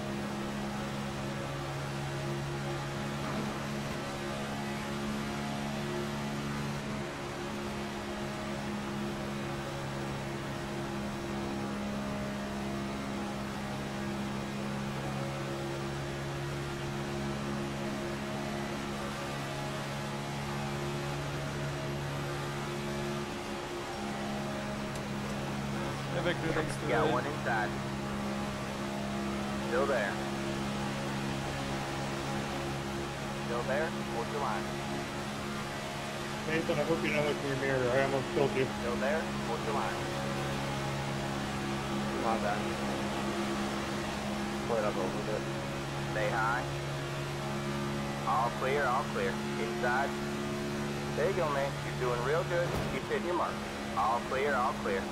S1: Hey, Victor, thanks for
S4: Got one inside. Still there. Still there? Hold your line.
S3: Nathan, I hope you don't look in your mirror. I almost killed you.
S4: Still there? Hold your line.
S9: My bad. Split up a little bit.
S4: Stay high. All clear, all clear. Inside. There you go, man. You're doing real good. Keep hitting your mark. All clear, all clear.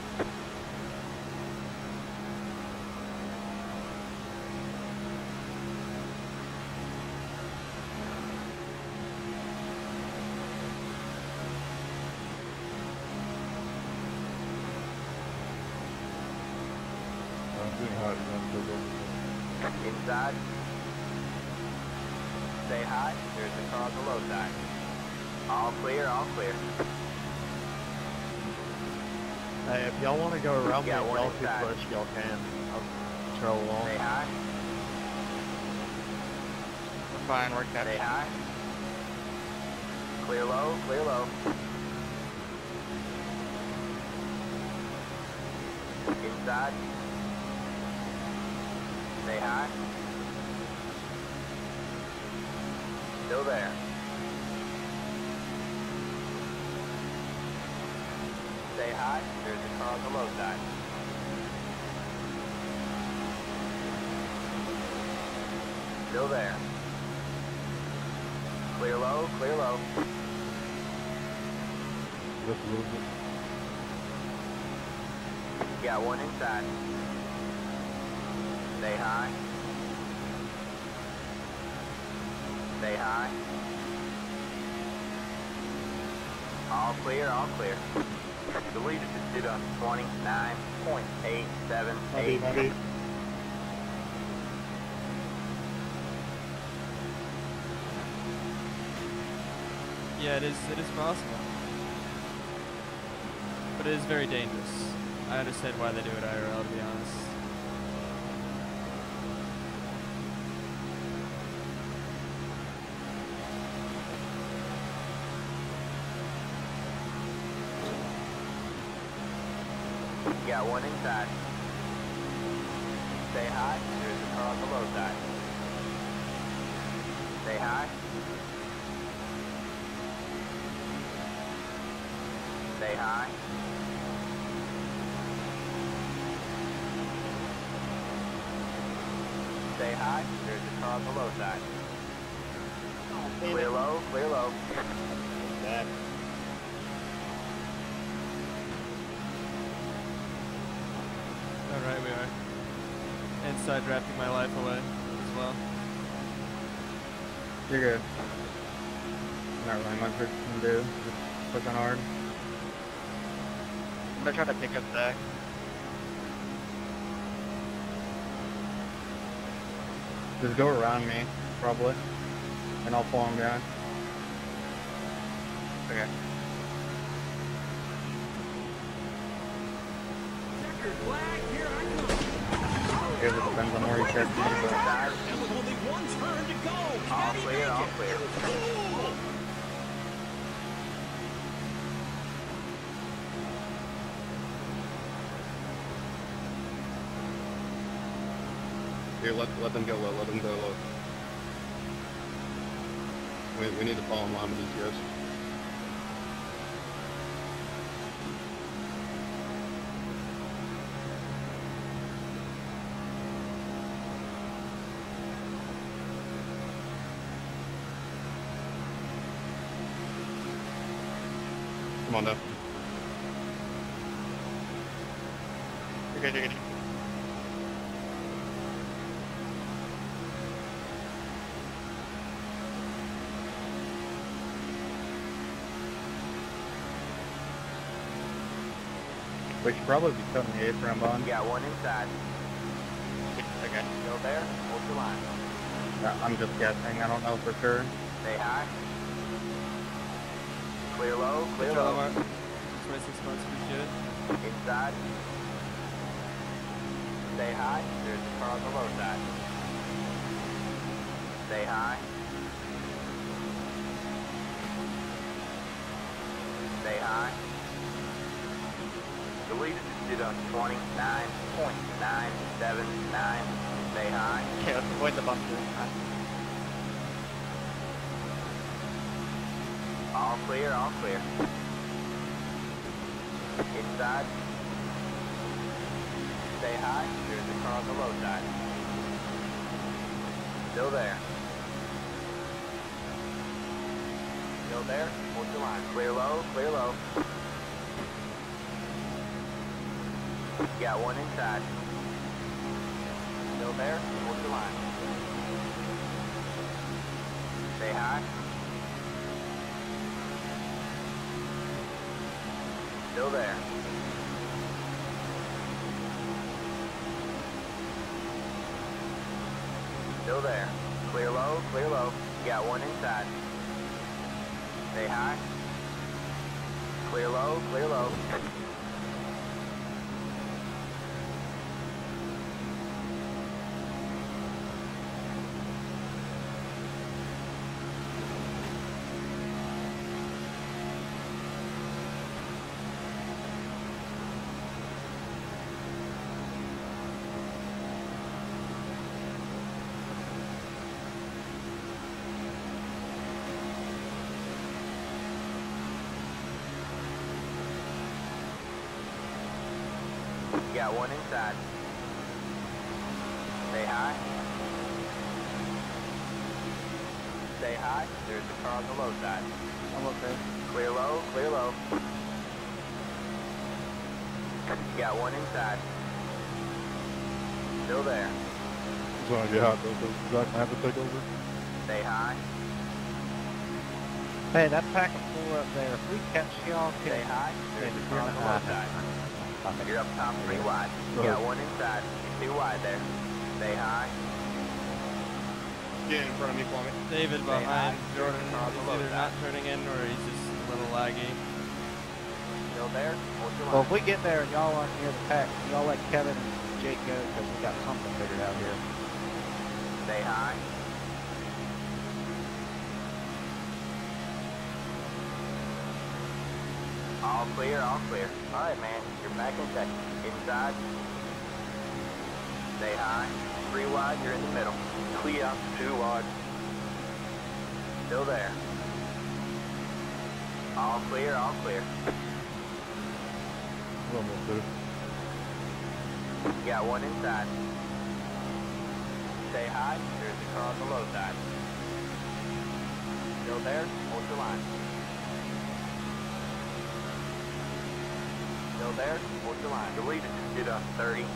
S4: Inside. Stay high. There's a car on the low side. All clear, all clear.
S6: Hey, if y'all want to go around me,
S4: Yeah,
S6: y'all too push, y'all can. I'll troll along.
S4: Stay high.
S8: We're fine, we're
S4: Stay
S8: catching.
S4: high. Clear low, clear low. Inside. Stay high. Still there. Stay high. There's a car on the low side. Still there. Clear low, clear low.
S3: Just a little bit.
S4: Got one inside. Stay high. Stay high. All clear, all clear. The leader just did a 29.878.
S3: My.
S1: Yeah, it is. It is possible, but it is very dangerous. I understand why they do it IRL, to be honest.
S4: Got one inside. Stay high. There's a car on the low side. Stay high. Stay high. Stay high. There's a car on the low side. Oh, clear low, clear low. [LAUGHS]
S1: right, we are. Inside drafting my life away as well.
S8: You're good. Not really much we can do. Just clicking hard. I'm gonna try to pick up Zach. Just go around me, probably. And I'll pull him down. Okay.
S5: Checkered flag, here I come.
S8: Guess it depends on where you me, but
S4: clear.
S3: Here, let, let them go low. Let them go low. We, we need to follow in line with these guys. On down.
S8: Okay, take it.
S6: We should probably be cutting the A-frame on.
S4: You got one inside.
S8: Okay.
S4: Still there? Hold your line.
S6: Uh, I'm just guessing. I don't know for sure.
S4: Stay high. Clear low, clear
S1: Good
S4: low.
S1: Mark. 26 months, appreciate it.
S4: Inside. Stay high. There's a car on the low side. Stay high. Stay high. The lead is did on 29.979. Stay high.
S8: Okay, let's avoid the bump
S4: All clear, all clear. Inside. Stay high. There's a car on the low side. Still there. Still there. Hold your line. Clear low, clear low. Got one inside. Still there. Hold your line. Stay high. Still there. Still there. Clear low, clear low. You got one inside. Stay high. Clear low, clear low. Got one inside. Stay high. Stay high. There's a car on the low side.
S8: I'm okay.
S4: Clear low, clear low. You got one inside. Still there.
S3: It's gonna get hot though, so Zach gonna have to take over.
S4: Stay high.
S10: Hey, that pack of four up there, if we catch y'all,
S4: Stay
S10: can
S4: high. There's a car on the low side. You're up top three wide. You got one inside. You're too wide there. Stay high.
S8: Get in front of me for me.
S1: David
S4: Stay high.
S1: behind Jordan
S4: Car on the
S1: is either
S4: side.
S1: not turning in or he's just a little laggy.
S4: Still there.
S10: Well,
S4: line.
S10: if we get there and y'all aren't near the pack, y'all let Kevin and Jake go because we got something figured out here.
S4: Stay high. All clear, all clear. All right, man. You're back in second. Inside. Stay high. Three wide, you're in the middle. Clear. Two wide. Still there. All clear, all clear.
S3: We're almost.
S4: You got one inside. Stay high. There's a car on the low side. Still there? Hold your line. Still there? Hold your line. The lead is did a 30.222.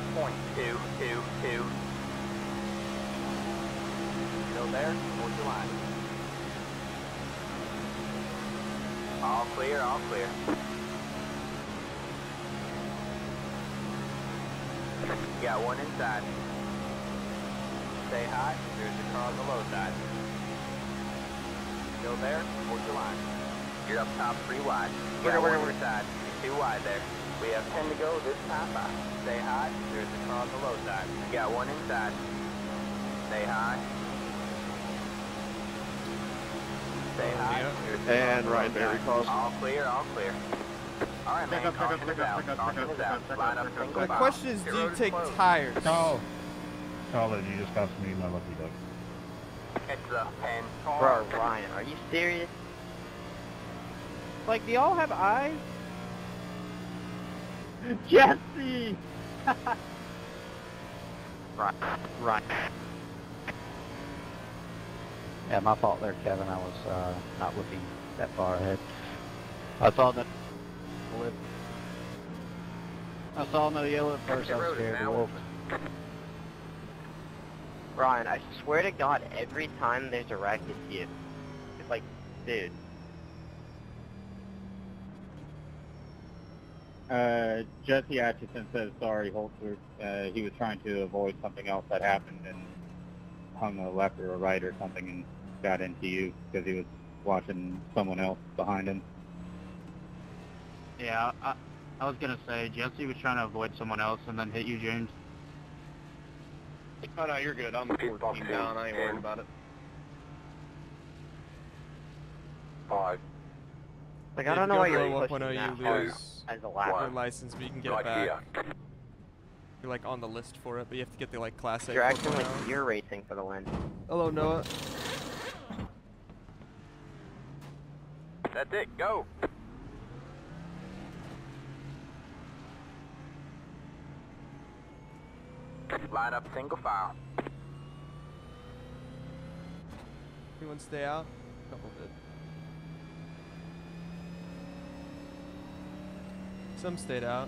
S4: Still there? Hold your line. All clear, all clear. Got one inside. Stay high. There's a car on the low side. Still there? Hold your line. You're up top three wide. You got one inside. You're too wide there. We have 10 to go this time by. Stay high. There's a car on the low side. You got one inside. Stay high. Stay high. There's a car on
S8: And
S4: the
S8: right
S4: low
S8: there,
S4: side.
S8: he calls.
S4: All clear, all clear. All right, man.
S6: Pick up, pick up,
S4: Caution
S6: pick
S4: is
S6: up,
S4: out.
S6: pick up,
S4: Caution
S6: pick up, pick up, pick
S4: Line
S6: up,
S4: up
S6: pick up.
S4: single
S1: My question is, do you take
S4: closed.
S1: tires?
S7: Oh. College, you just cost me my lucky duck.
S4: It's the pen.
S8: Bro, Ryan, are you serious?
S10: Like, do y'all have eyes? [LAUGHS]
S8: Jesse! [LAUGHS] right, right.
S10: Yeah, my fault there, Kevin. I was uh, not looking that far ahead. I saw that. I saw no yellow at first. I
S4: The
S10: was
S4: road is
S10: scared.
S4: now
S10: Wolf.
S4: open.
S11: Brian, I swear to God, every time there's a wreck, it's you. It's like, dude.
S8: Uh, Jesse Atchison says sorry, Holzer. Uh, he was trying to avoid something else that happened and hung a left or a right or something and got into you because he was watching someone else behind him.
S6: Yeah, I, I was gonna say Jesse was trying to avoid someone else and then hit you, James.
S12: Oh no, you're good. I'm
S2: Pit box
S12: 14
S2: in
S12: down. I ain't worried about it.
S2: Five,
S11: Like, I don't know why you're
S1: below
S11: pushing
S1: 1.0,
S11: that
S1: you
S11: hard
S1: lose
S11: as a
S1: your
S11: lap.
S2: One.
S1: license, but you can get
S2: right
S1: it back.
S2: here.
S1: You're like on the list for it, but you have to get the like class A.
S11: You're acting like
S1: 4.0.
S11: you're racing for the win.
S1: Hello, Noah.
S4: That's it, go! Line up single file.
S1: Anyone stay out? couple did. Some stayed out.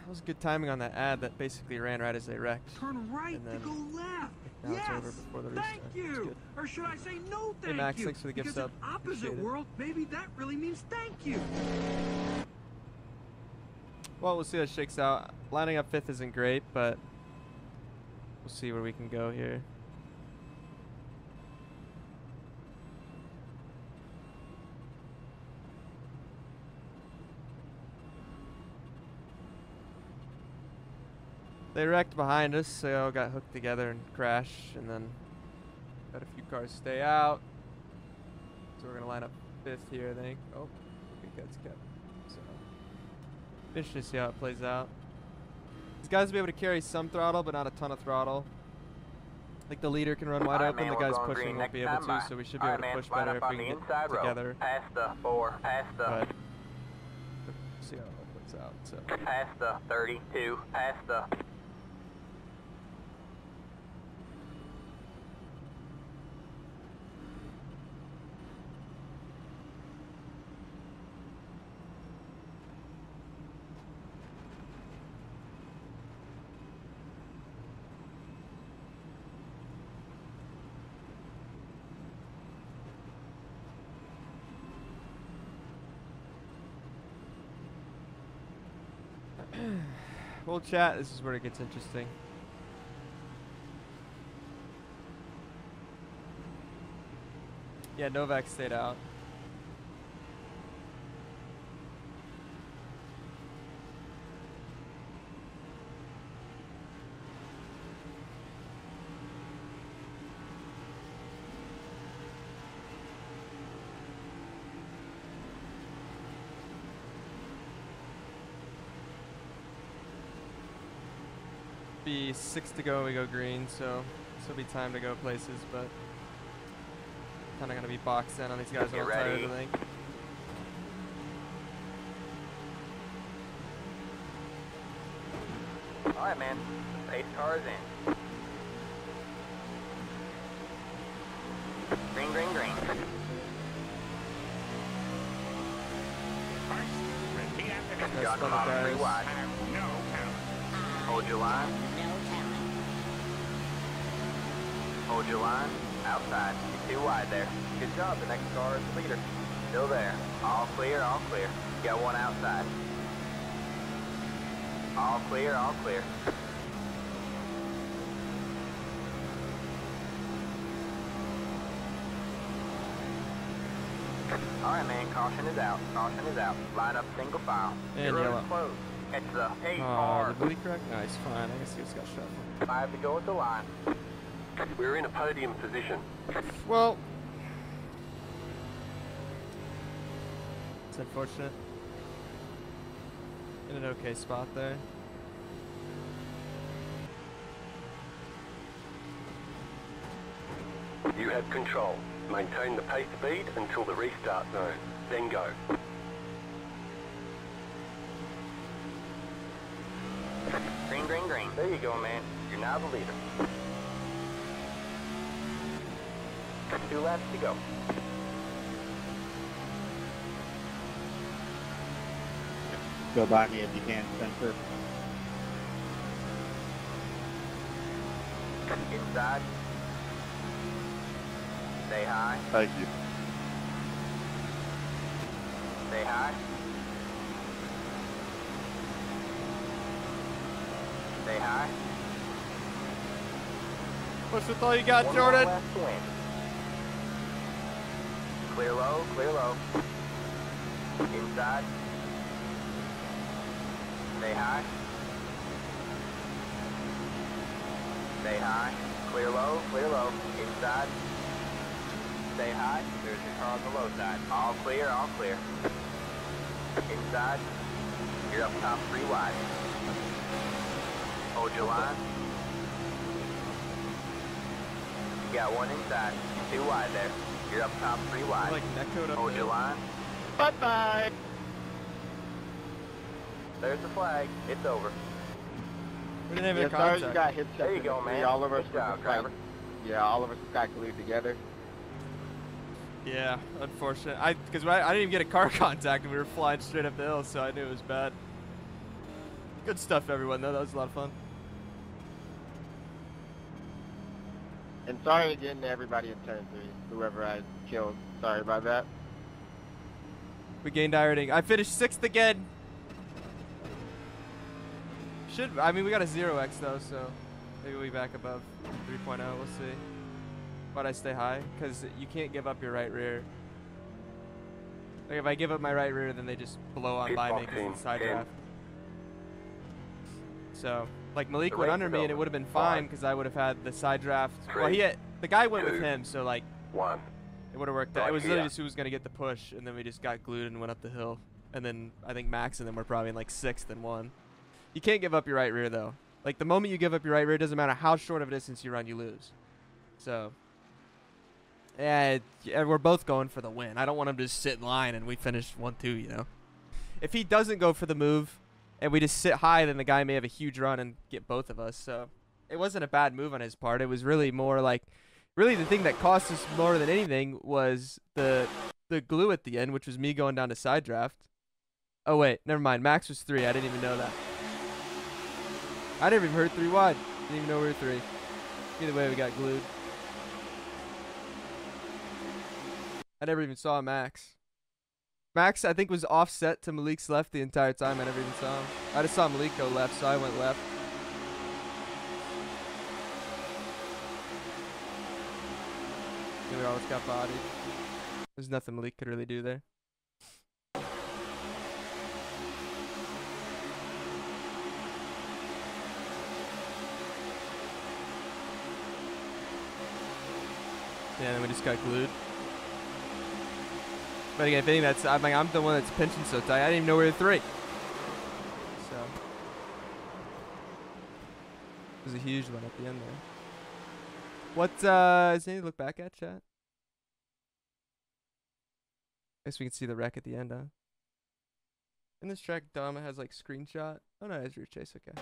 S1: That was good timing on that ad that basically ran right as they wrecked.
S5: Turn right to go left. yes.
S1: over before the
S5: thank you. Or should I say no
S1: Hey,
S5: thank
S1: Max,
S5: you?
S1: thanks for the gift
S5: because
S1: sub.
S5: opposite world, maybe that really means thank you.
S1: Well, we'll see how it shakes out. Lining up fifth isn't great, but we'll see where we can go here. They wrecked behind us, so got hooked together and crashed, and then got a few cars stay out. So we're gonna line up fifth here, I think. Oh, good that's kept. So interesting to see how it plays out. These guys will be able to carry some throttle, but not a ton of throttle. Like the leader can run wide
S4: Alright,
S1: open,
S4: man,
S1: the guys pushing won't be able to, so we should be able to push better if we can get
S4: row.
S1: together.
S4: Past the four, past the,
S1: But see how it plays out. So
S4: past the 32, past the.
S1: Chat. This is where it gets interesting. Yeah, Novak stayed out. Be six to go, we go green, so this will be time to go places, but kind of gonna be boxed in on these guys
S4: Get
S1: all tired,
S4: ready.
S1: I think.
S4: Alright, man. Pace cars in. Green, green, green.
S1: Nice
S4: Got
S1: fun,
S4: bottom three
S1: guys.
S4: wide. Hold your line. Hold your line. Outside. You're too wide there. Good job. The next car is the leader. Still there. All clear, all clear. You got one outside. All clear, all clear. Alright man, caution is out. Caution is out. Line up single file.
S1: And yellow.
S4: is closed. It's the eight
S1: Aw,
S4: car.
S1: did Lee correct? Nice, fine. I guess he just got shot.
S4: Five to go at the line.
S2: We're in a podium position.
S1: Well, it's unfortunate. In an okay spot there.
S2: You have control. Maintain the pace speed until the restart zone. Then go.
S4: Green, green, green. There you go, man. You're You're now the leader. Two laps to go.
S8: Go by me if you can, Spencer.
S4: Inside. Stay high.
S3: Thank you.
S4: Stay high. Stay high.
S1: Push with all you got,
S4: One more
S1: Jordan.
S4: Clear low, clear low. Inside. Stay high. Stay high. Clear low, clear low. Inside. Stay high. There's your car on the low side. All clear, all clear. Inside. You're up top three wide. Hold your line. You got one inside. Two wide there. You're up top three wide.
S1: Like netcode up
S4: Hold
S1: there.
S4: your line.
S6: Bye-bye.
S4: There's the flag. It's over.
S1: We didn't have
S9: Yeah,
S1: any
S9: sorry you
S1: contact.
S9: got hit
S4: There you go, man.
S9: All of us
S4: Good
S9: were
S4: job, driver.
S9: yeah, all of us got glued together.
S1: Yeah, unfortunate. I because I, I didn't even get a car [LAUGHS] contact and we were flying straight up the hill, so I knew it was bad. Good stuff, everyone. Though that was a lot of fun.
S9: And sorry again to everybody in turn three, whoever I killed. Sorry about that.
S1: We gained iRating. I finished sixth again. Should I mean we got a zero X though, so maybe we'll be back above 3.0. We'll see. But I stay high because you can't give up your right rear. Like if I give up my right rear, then they just blow on by me because it's side
S2: in.
S1: draft. So like Malik went under me and it would have been fine because I would have had the side draft. Well, he had, the guy went with him, so like
S2: One.
S1: it would have worked out. It was literally just who was gonna get the push, and then we just got glued and went up the hill. And then I think Max and them were probably in like sixth and one. You can't give up your right rear though. Like the moment you give up your right rear, it doesn't matter how short of a distance you run, you lose. So, yeah, it- yeah, we're both going for the win. I don't want him to just sit in line and we finish one two. You know, if he doesn't go for the move, and we just sit high, then the guy may have a huge run and get both of us. So, it wasn't a bad move on his part. It was really more like really the thing that cost us more than anything was the the glue at the end, which was me going down to side draft. Oh wait, never mind. Max was three. I didn't even know that. I never even heard three wide. Didn't even know we were three. Either way, we got glued. I never even saw Max. Max, I think, was offset to Malik's left the entire time. I never even saw him. I just saw Malik go left, so I went left. We always got bodied. There's nothing Malik could really do there. Yeah, then we just got glued. But again, if anything, that's I'm like I'm the one that's pinching so tight. I didn't even know we were three. So it was a huge one at the end there. What uh is anything to look back at, chat? I guess we can see the wreck at the end, huh? In this track, Dama has like screenshot. Oh no, it's your chase. Okay.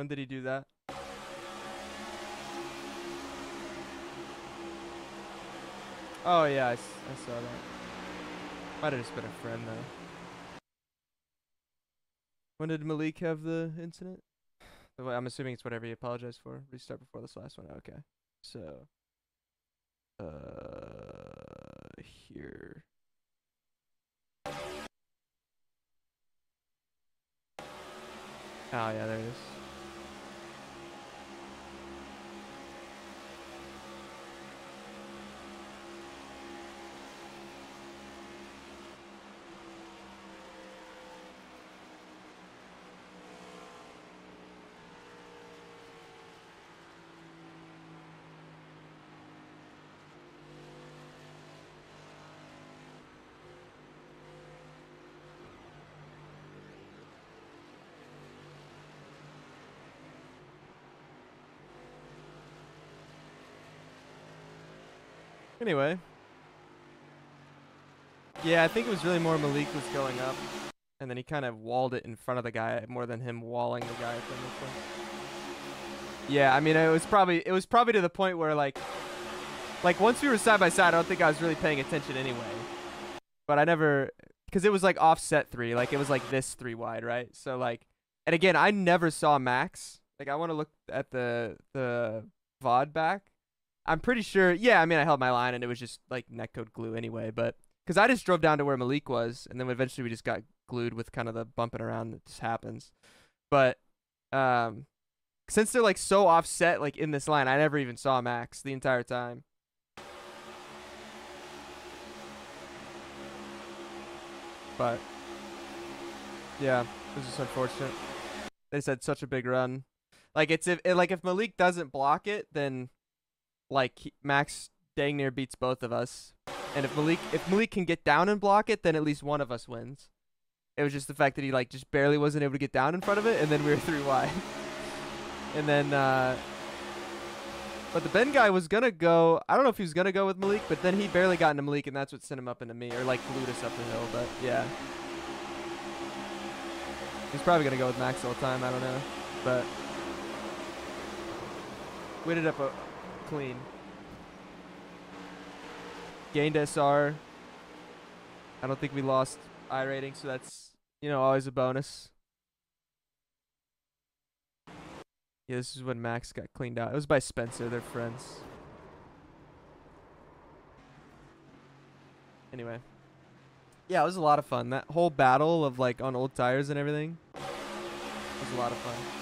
S1: When did he do that? Oh yeah, I saw that. Might have just been a friend though. When did Malik have the incident? I'm assuming it's whatever he apologized for. Restart before this last one. Okay. So. Uh, here. Oh yeah, there it is. Anyway. Yeah, I think it was really more Malik was going up, and then he kind of walled it in front of the guy more than him walling the guy. Yeah, I mean, it was probably it was probably to the point where like, like once we were side by side, I don't think I was really paying attention anyway. But I never, because it was like offset three, like it was like this three wide, right? So like, and again, I never saw Max. Like I want to look at the the VOD back. I'm pretty sure. Yeah, I mean, I held my line and it was just like netcode glue anyway. But because I just drove down to where Malik was, and then eventually we just got glued with kind of the bumping around that just happens. But um, since they're like so offset, like in this line, I never even saw Max the entire time. But yeah, it was just unfortunate. They said such a big run. Like it's if it, like if Malik doesn't block it, then like Max dang near beats both of us. And if Malik if Malik can get down and block it, then at least one of us wins. It was just the fact that he like just barely wasn't able to get down in front of it, and then we were [LAUGHS] three wide. and then uh but the Ben guy was gonna go. I don't know if he was gonna go with Malik, but then he barely got into Malik, and that's what sent him up into me, or like glued us up the hill. But yeah, he's probably gonna go with Max all the time. I don't know, but we ended up uh, clean. Gained SR. I don't think we lost iRating, so that's you know always a bonus. Yeah, this is when Max got cleaned out. It was by Spencer. They're friends. Anyway. Yeah, it was a lot of fun. That whole battle of like on old tires and everything was a lot of fun.